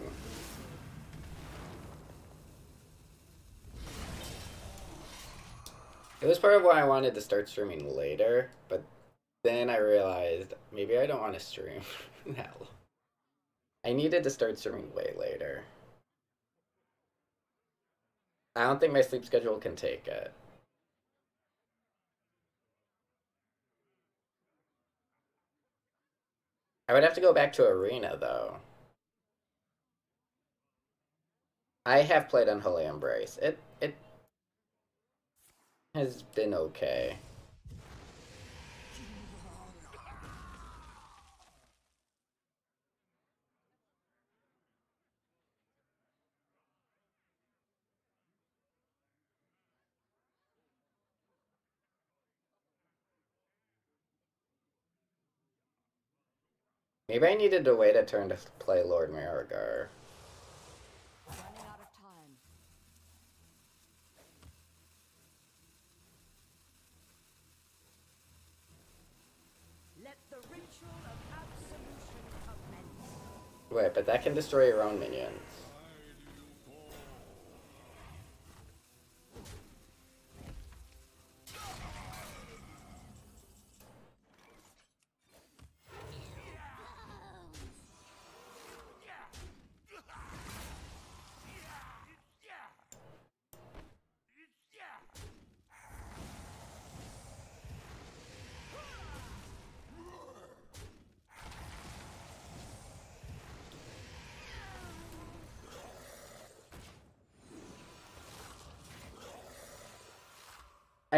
Speaker 1: It was part of why I wanted to start streaming later, but then I realized maybe I don't want to stream <laughs> long. I needed to start streaming way later. I don't think my sleep schedule can take it. I would have to go back to Arena though. I have played Unholy Embrace. It it has been okay. Maybe I needed to wait a turn to play Lord
Speaker 2: Marrowgar.
Speaker 1: Wait, but that can destroy your own minions.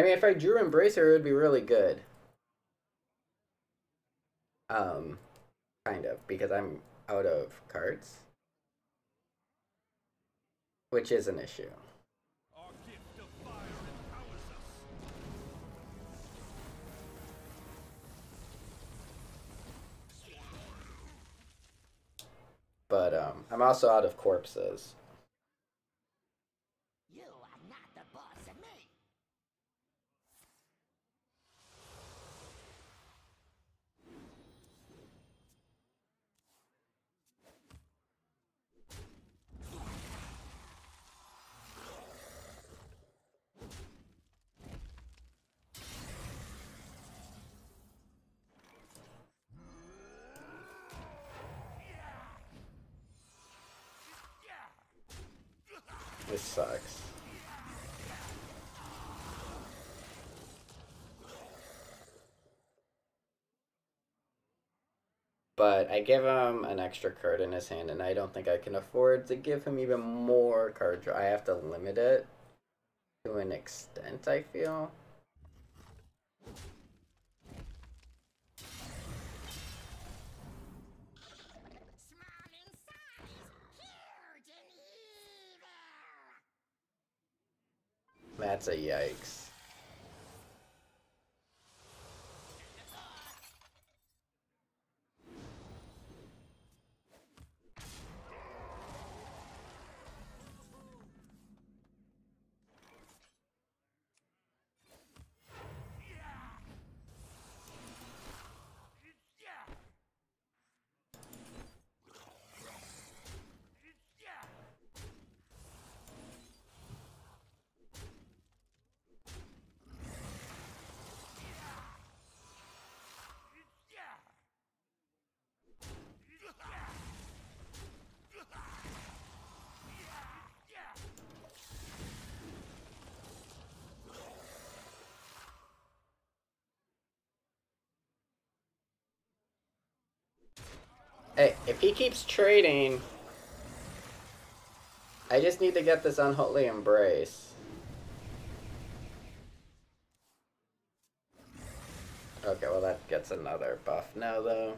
Speaker 1: I mean, if I drew Embracer, it would be really good. Um, kind of, because I'm out of cards. Which is an issue. But um, I'm also out of corpses.
Speaker 3: You are not the boss of me.
Speaker 1: This sucks. But I give him an extra card in his hand, and I don't think I can afford to give him even more card draw. I have to limit it to an extent, I feel. That's a yikes. Hey, if he keeps trading, I just need to get this unholy embrace. Okay, well that gets another buff now though.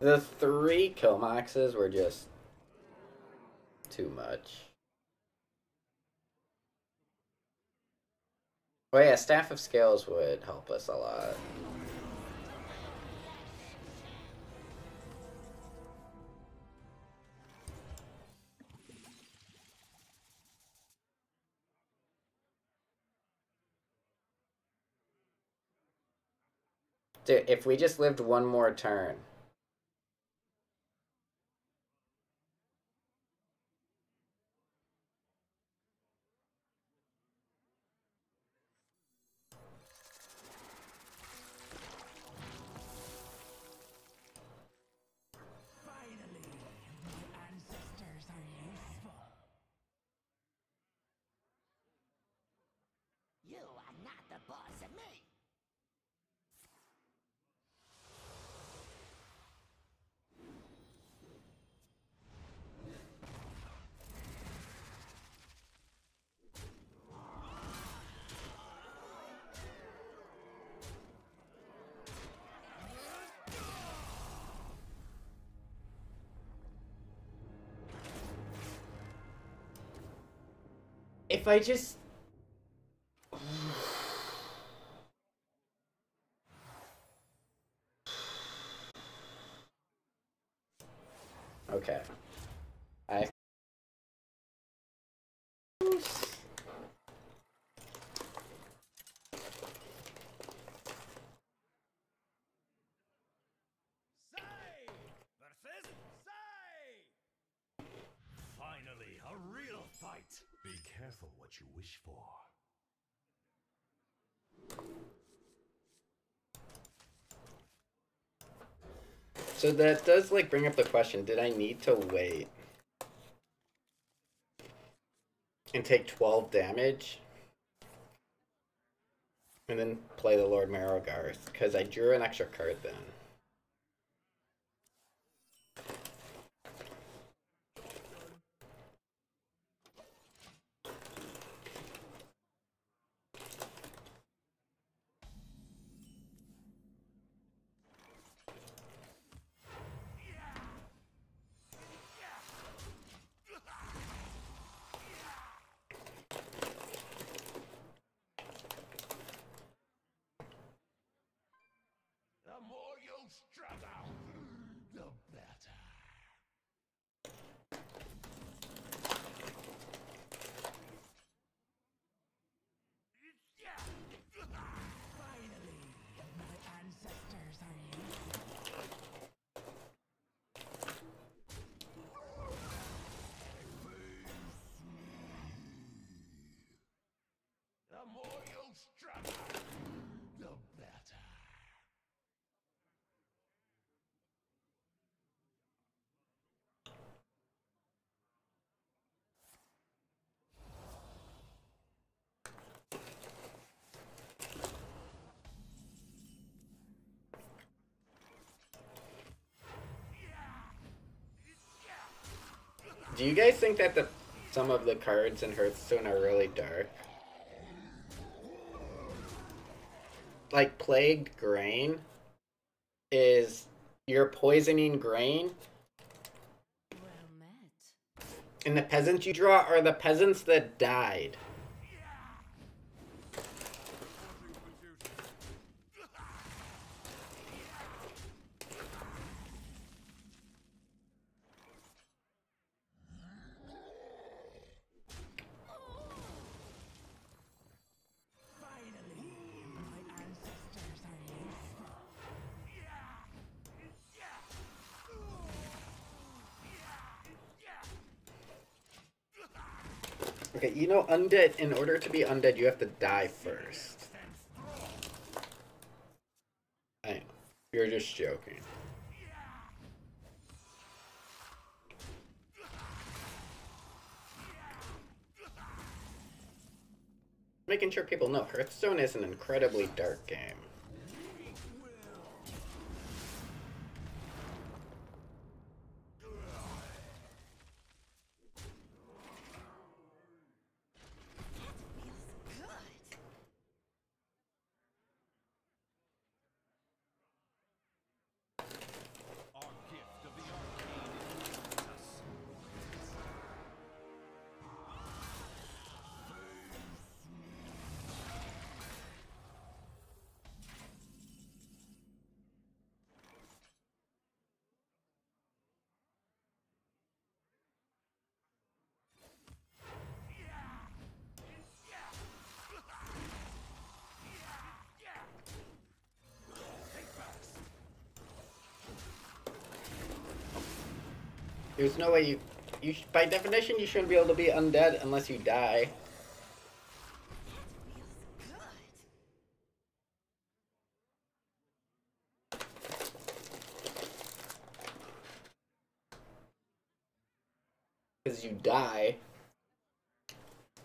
Speaker 1: The three Kilmoxes were just too much. But yeah, Staff of Scales would help us a lot. Dude, if we just lived one more turn... If I just. Okay. I.
Speaker 6: Sai versus Sai! Finally, a real fight! Be careful what you wish for.
Speaker 1: So that does like bring up the question: Did I need to wait and take twelve damage, and then play the Lord Marrowgar? Because I drew an extra card then.
Speaker 3: The more you struggle, the better. Finally, my ancestors are useful. The more you struggle, the better.
Speaker 1: Do you guys think that the some of the cards in Hearthstone are really dark? Like Plagued Grain is you're poisoning grain,
Speaker 2: Well met.
Speaker 1: and the peasants you draw are the peasants that died. You know undead. In order to be undead, you have to die first. I. You're just joking. Making sure people know Hearthstone is an incredibly dark game. There's no way you, you by definition, you shouldn't be able to be undead unless you die. Because you die,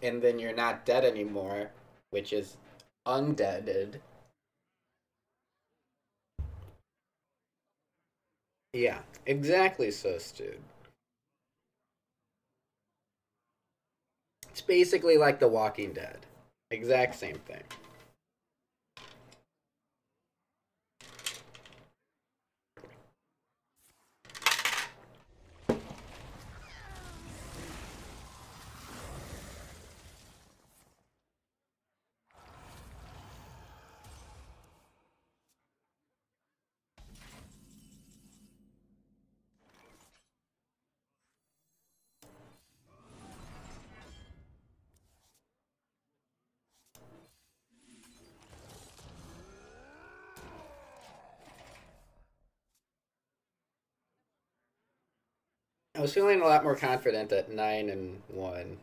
Speaker 1: and then you're not dead anymore, which is undeaded. Yeah, exactly so, dude. It's basically like The Walking Dead. Exact same thing. I was feeling a lot more confident at 9 and 1.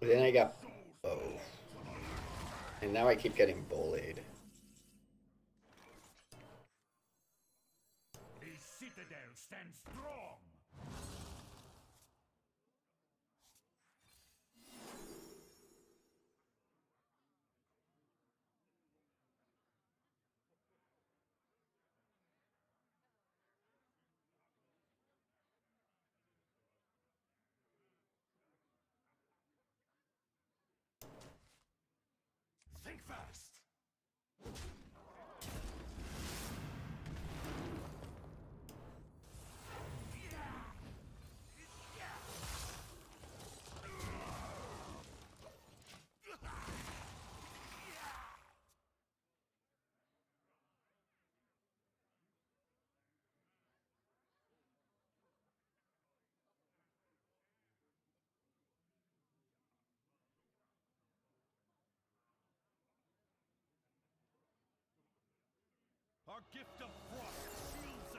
Speaker 1: But then I got both. And now I keep getting bullied.
Speaker 6: Stands strong. Think fast.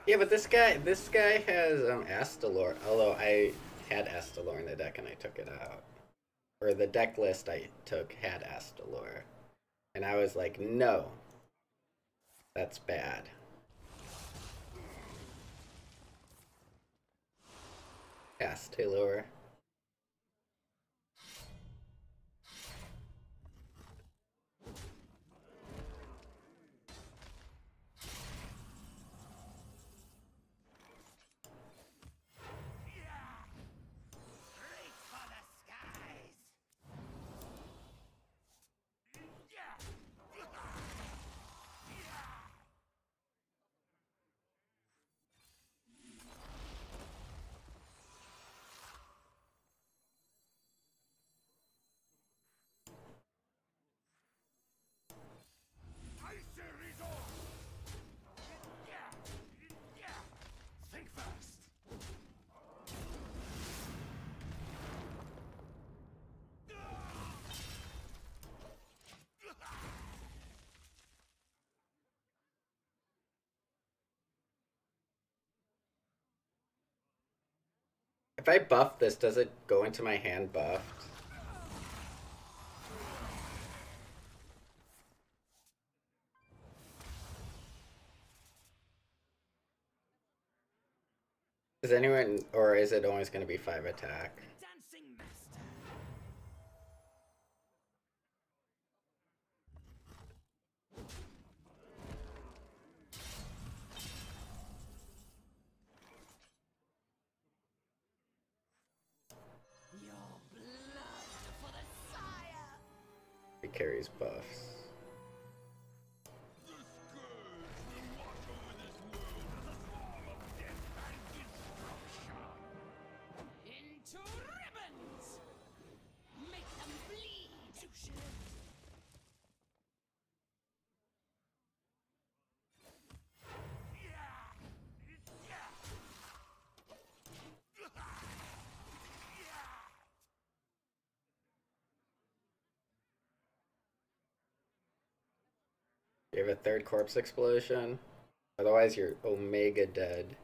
Speaker 1: Yeah, but this guy, this guy has um Astalor. Although I had Astalor in the deck and I took it out, or the deck list I took had Astalor, and I was like, no, that's bad. Astalor.
Speaker 3: Reach for the skies!
Speaker 6: Icy resolve. Think fast.
Speaker 1: If I buff this, does it go into my hand buffed? Is anyone, or is it always going to be five attack? You have a third corpse explosion. Otherwise, you're omega dead.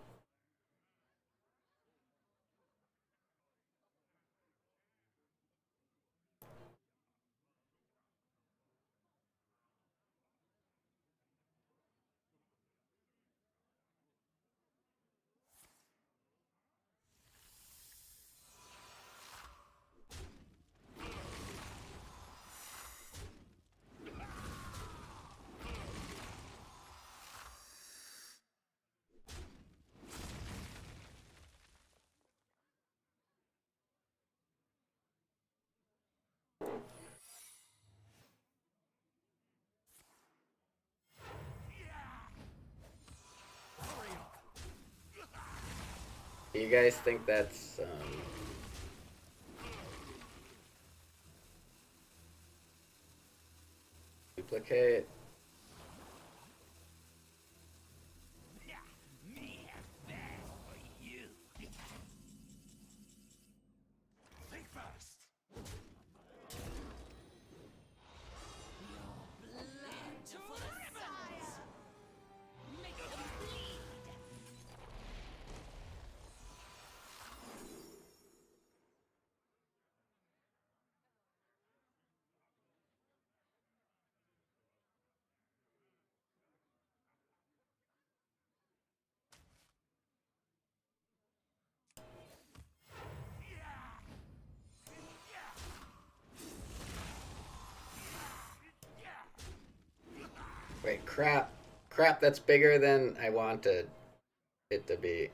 Speaker 1: Do you guys think that's um, duplicate? Wait, crap. Crap, that's bigger than I wanted it to be.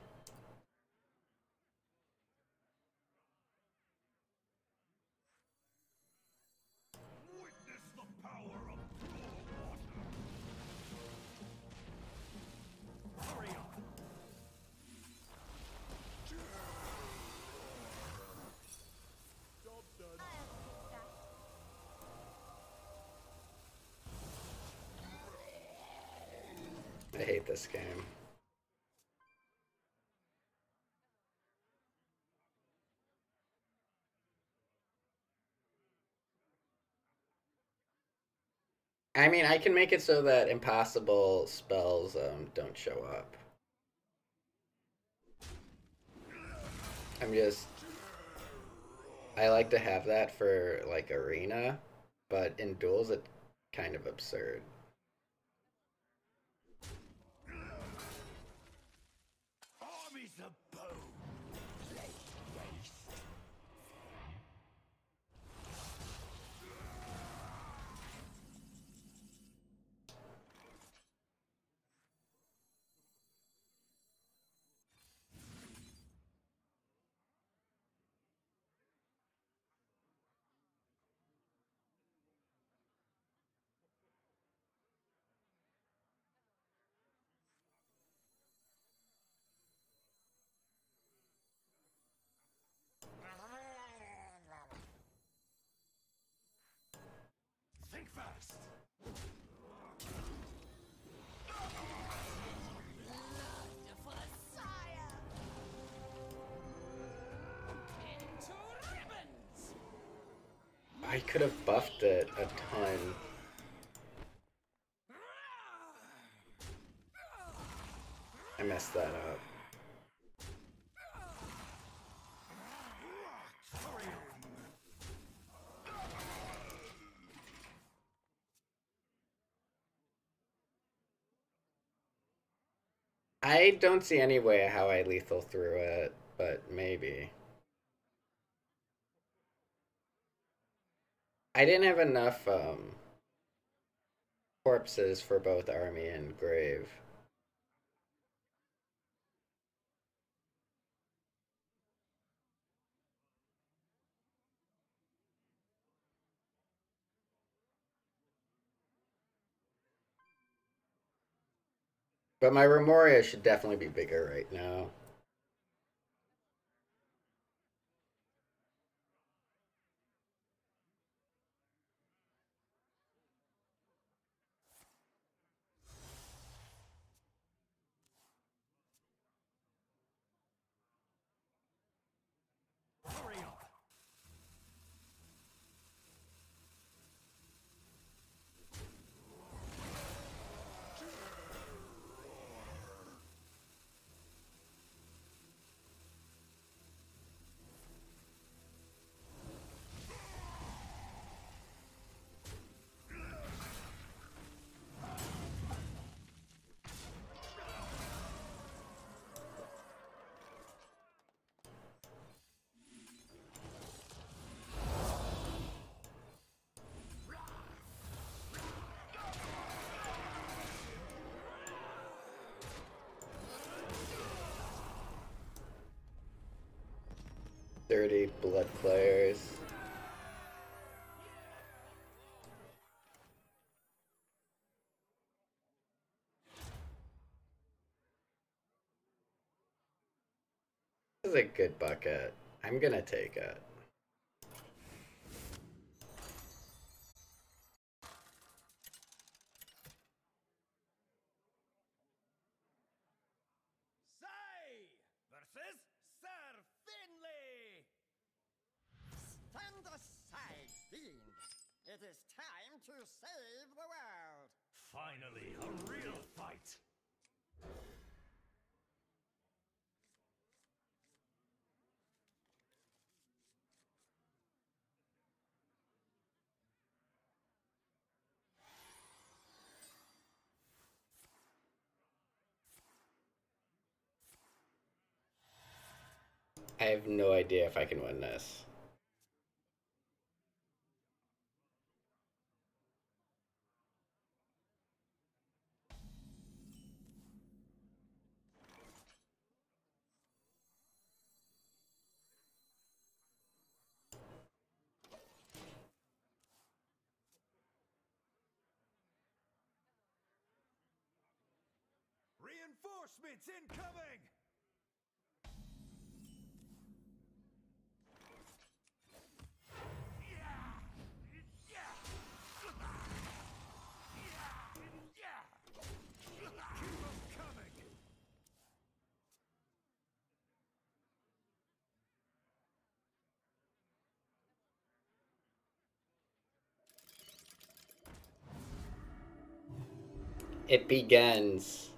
Speaker 1: I hate this game. I mean, I can make it so that impossible spells um, don't show up. I'm just. I like to have that for like arena, but in duels, it's kind of absurd. I could have buffed it a ton. I messed that up. I don't see any way how I lethal through it, but maybe. I didn't have enough um, corpses for both army and grave. But my Remornia should definitely be bigger right now. Thirty blood players. This is a good bucket. I'm gonna take it.
Speaker 8: To save the world.
Speaker 3: Finally, a real fight.
Speaker 1: I have no idea if I can win this.
Speaker 3: Reinforcements incoming!
Speaker 1: It begins.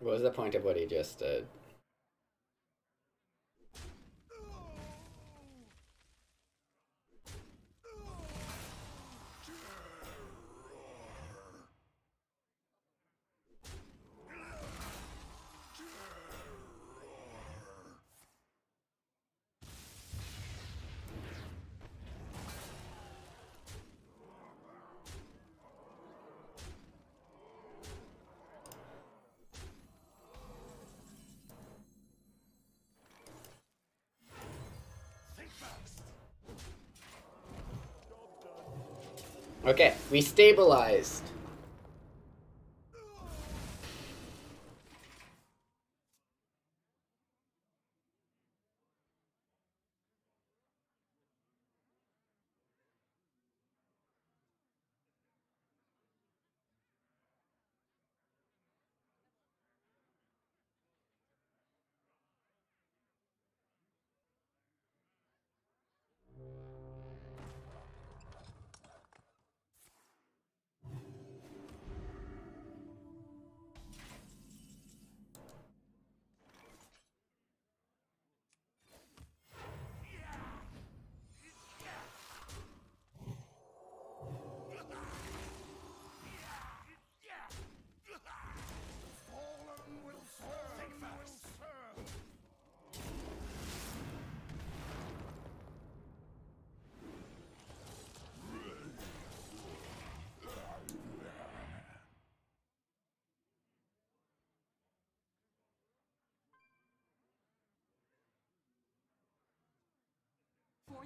Speaker 1: What was the point of what he just did? Okay, we stabilized.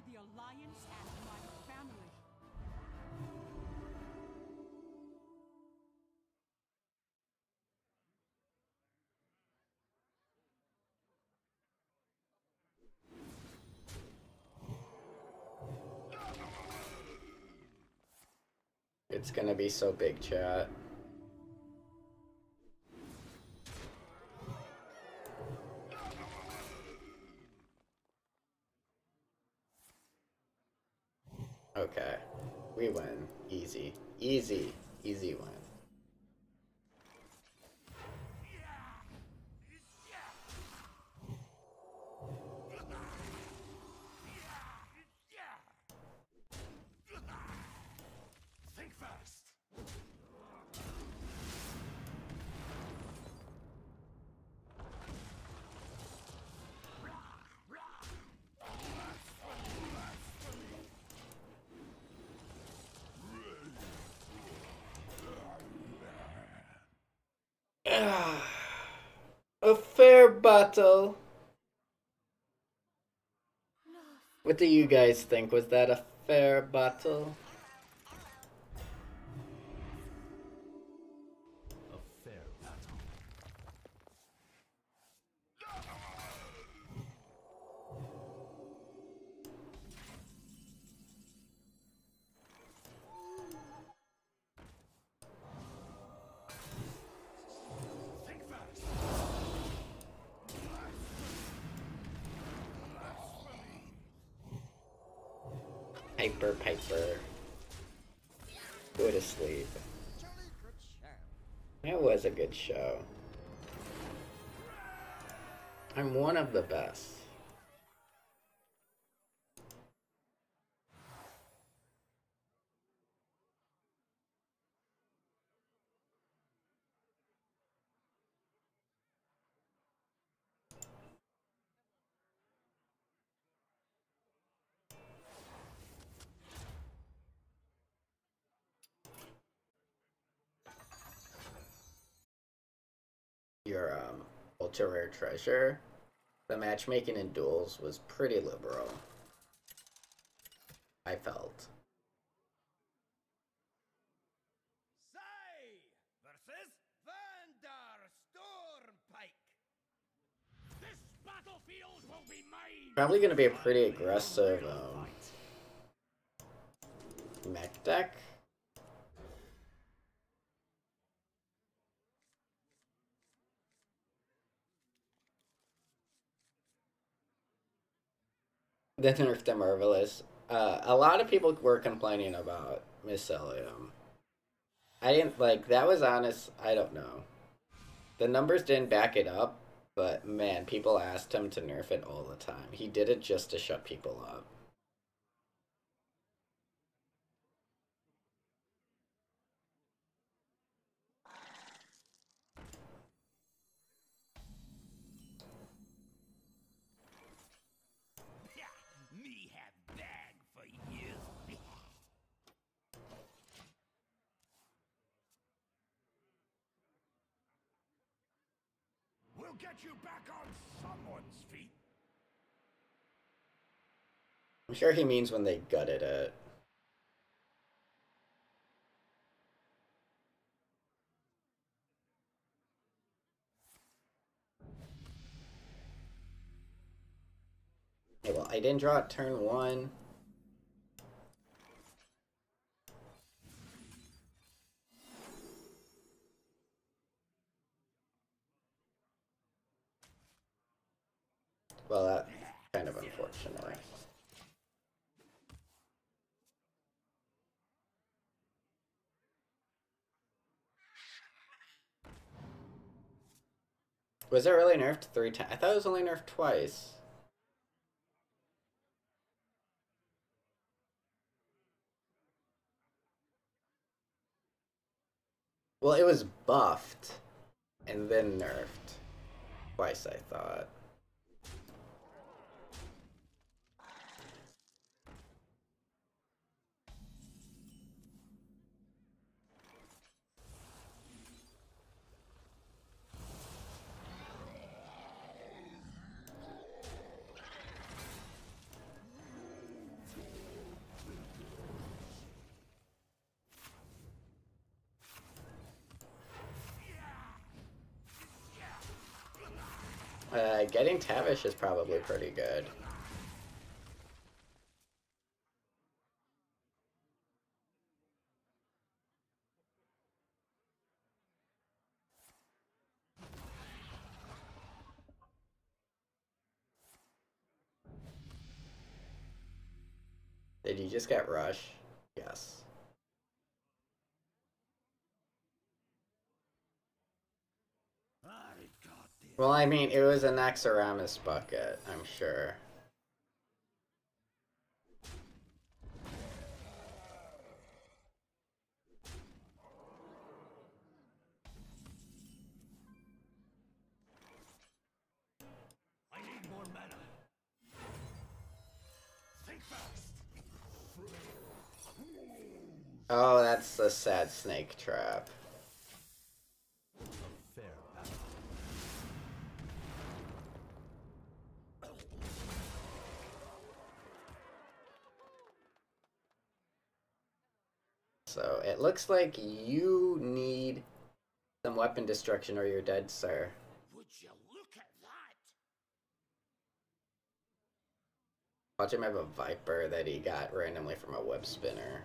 Speaker 9: The Alliance and my family.
Speaker 1: It's gonna be so big, chat. Okay, we win. Easy. Easy. Easy win.
Speaker 3: Think fast.
Speaker 1: A What do you guys think? Was that a fair battle?
Speaker 8: Show.
Speaker 1: I'm one of the best. Your um, ultra rare treasure. The matchmaking in duels was pretty liberal. I felt.
Speaker 3: Sai versus Vanndar Stormpike. This battlefield will be mine.
Speaker 1: Probably gonna be a pretty aggressive um, mech deck. The nerf to Marvelous. Uh, a lot of people were complaining about Mycelium. I didn't like that was honest. I don't know. The numbers didn't back it up, but man, people asked him to nerf it all the time. He did it just to shut people up.
Speaker 3: Yeah, me have bag for you. We'll get you back on someone's feet.
Speaker 1: I'm sure he means when they gutted it. Okay, well, I didn't draw it turn one. Well, that kind of unfortunate. Was it really nerfed three times? I thought it was only nerfed twice. Well, it was buffed and then nerfed twice, I thought. Tavish is probably pretty good. Did you just get Rush? Yes.
Speaker 3: I got this.
Speaker 1: Well, I mean, it was an Axaramus bucket, I'm sure. Oh, that's the sad snake trap.
Speaker 3: Fair battle.
Speaker 1: So it looks like you need some weapon destruction or you're dead, sir.
Speaker 3: Would you look at that?
Speaker 1: Watch him have a Viper that he got randomly from a web spinner.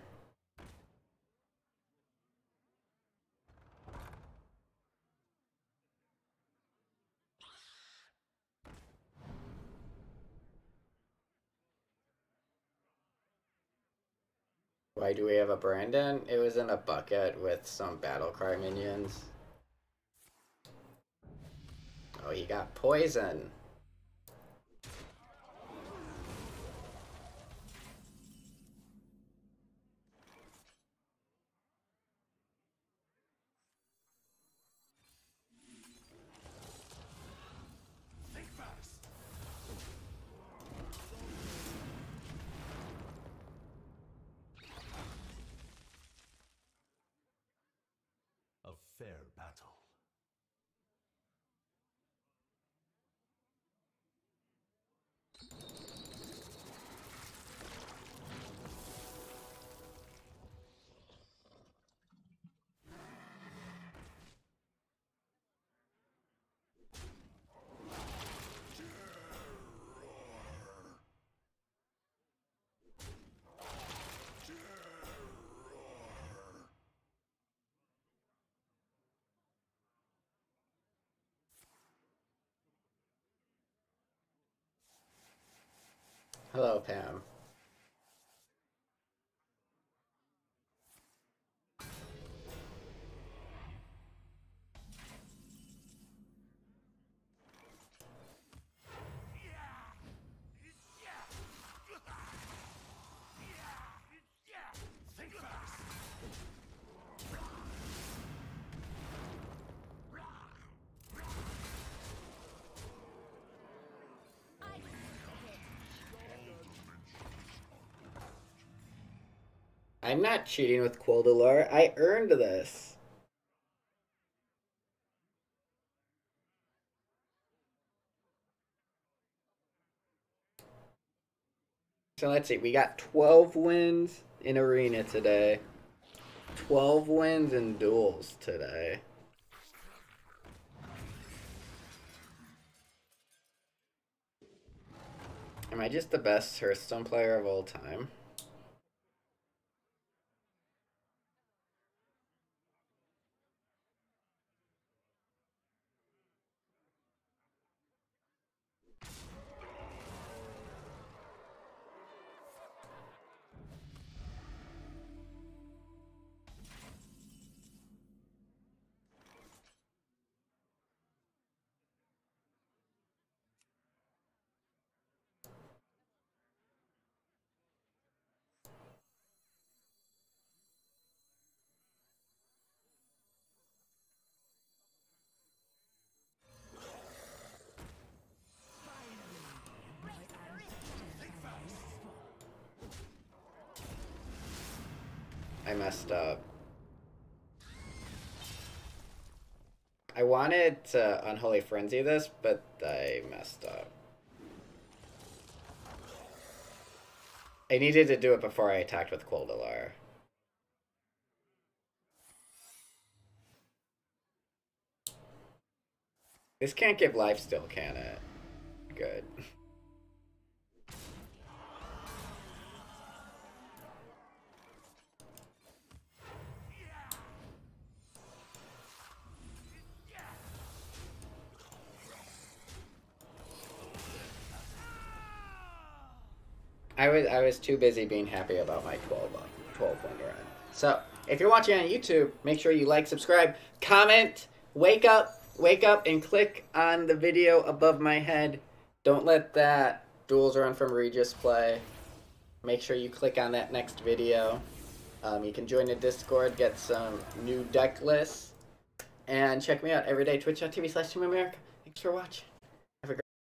Speaker 1: Why do we have a Brandon? It was in a bucket with some battle cry minions. Oh, he got poison.
Speaker 3: Think fast. A fair battle.
Speaker 1: Hello, Pam. I'm not cheating with Quel'Delar. I earned this. So let's see. We got 12 wins in arena today. 12 wins in duels today. Am I just the best Hearthstone player of all time? Messed up. I wanted to Unholy Frenzy this, but I messed up. I needed to do it before I attacked with Quel'Delar. This can't give life still, can it? Good. <laughs> I was I was too busy being happy about my 12 uh, 12 win run. So if you're watching on YouTube, make sure you like, subscribe, comment, wake up, wake up, and click on the video above my head. Don't let that duels run from Regis play. Make sure you click on that next video. Um, you can join the Discord, get some new deck lists, and check me out every day. Twitch.tv slash America. Thanks for watching.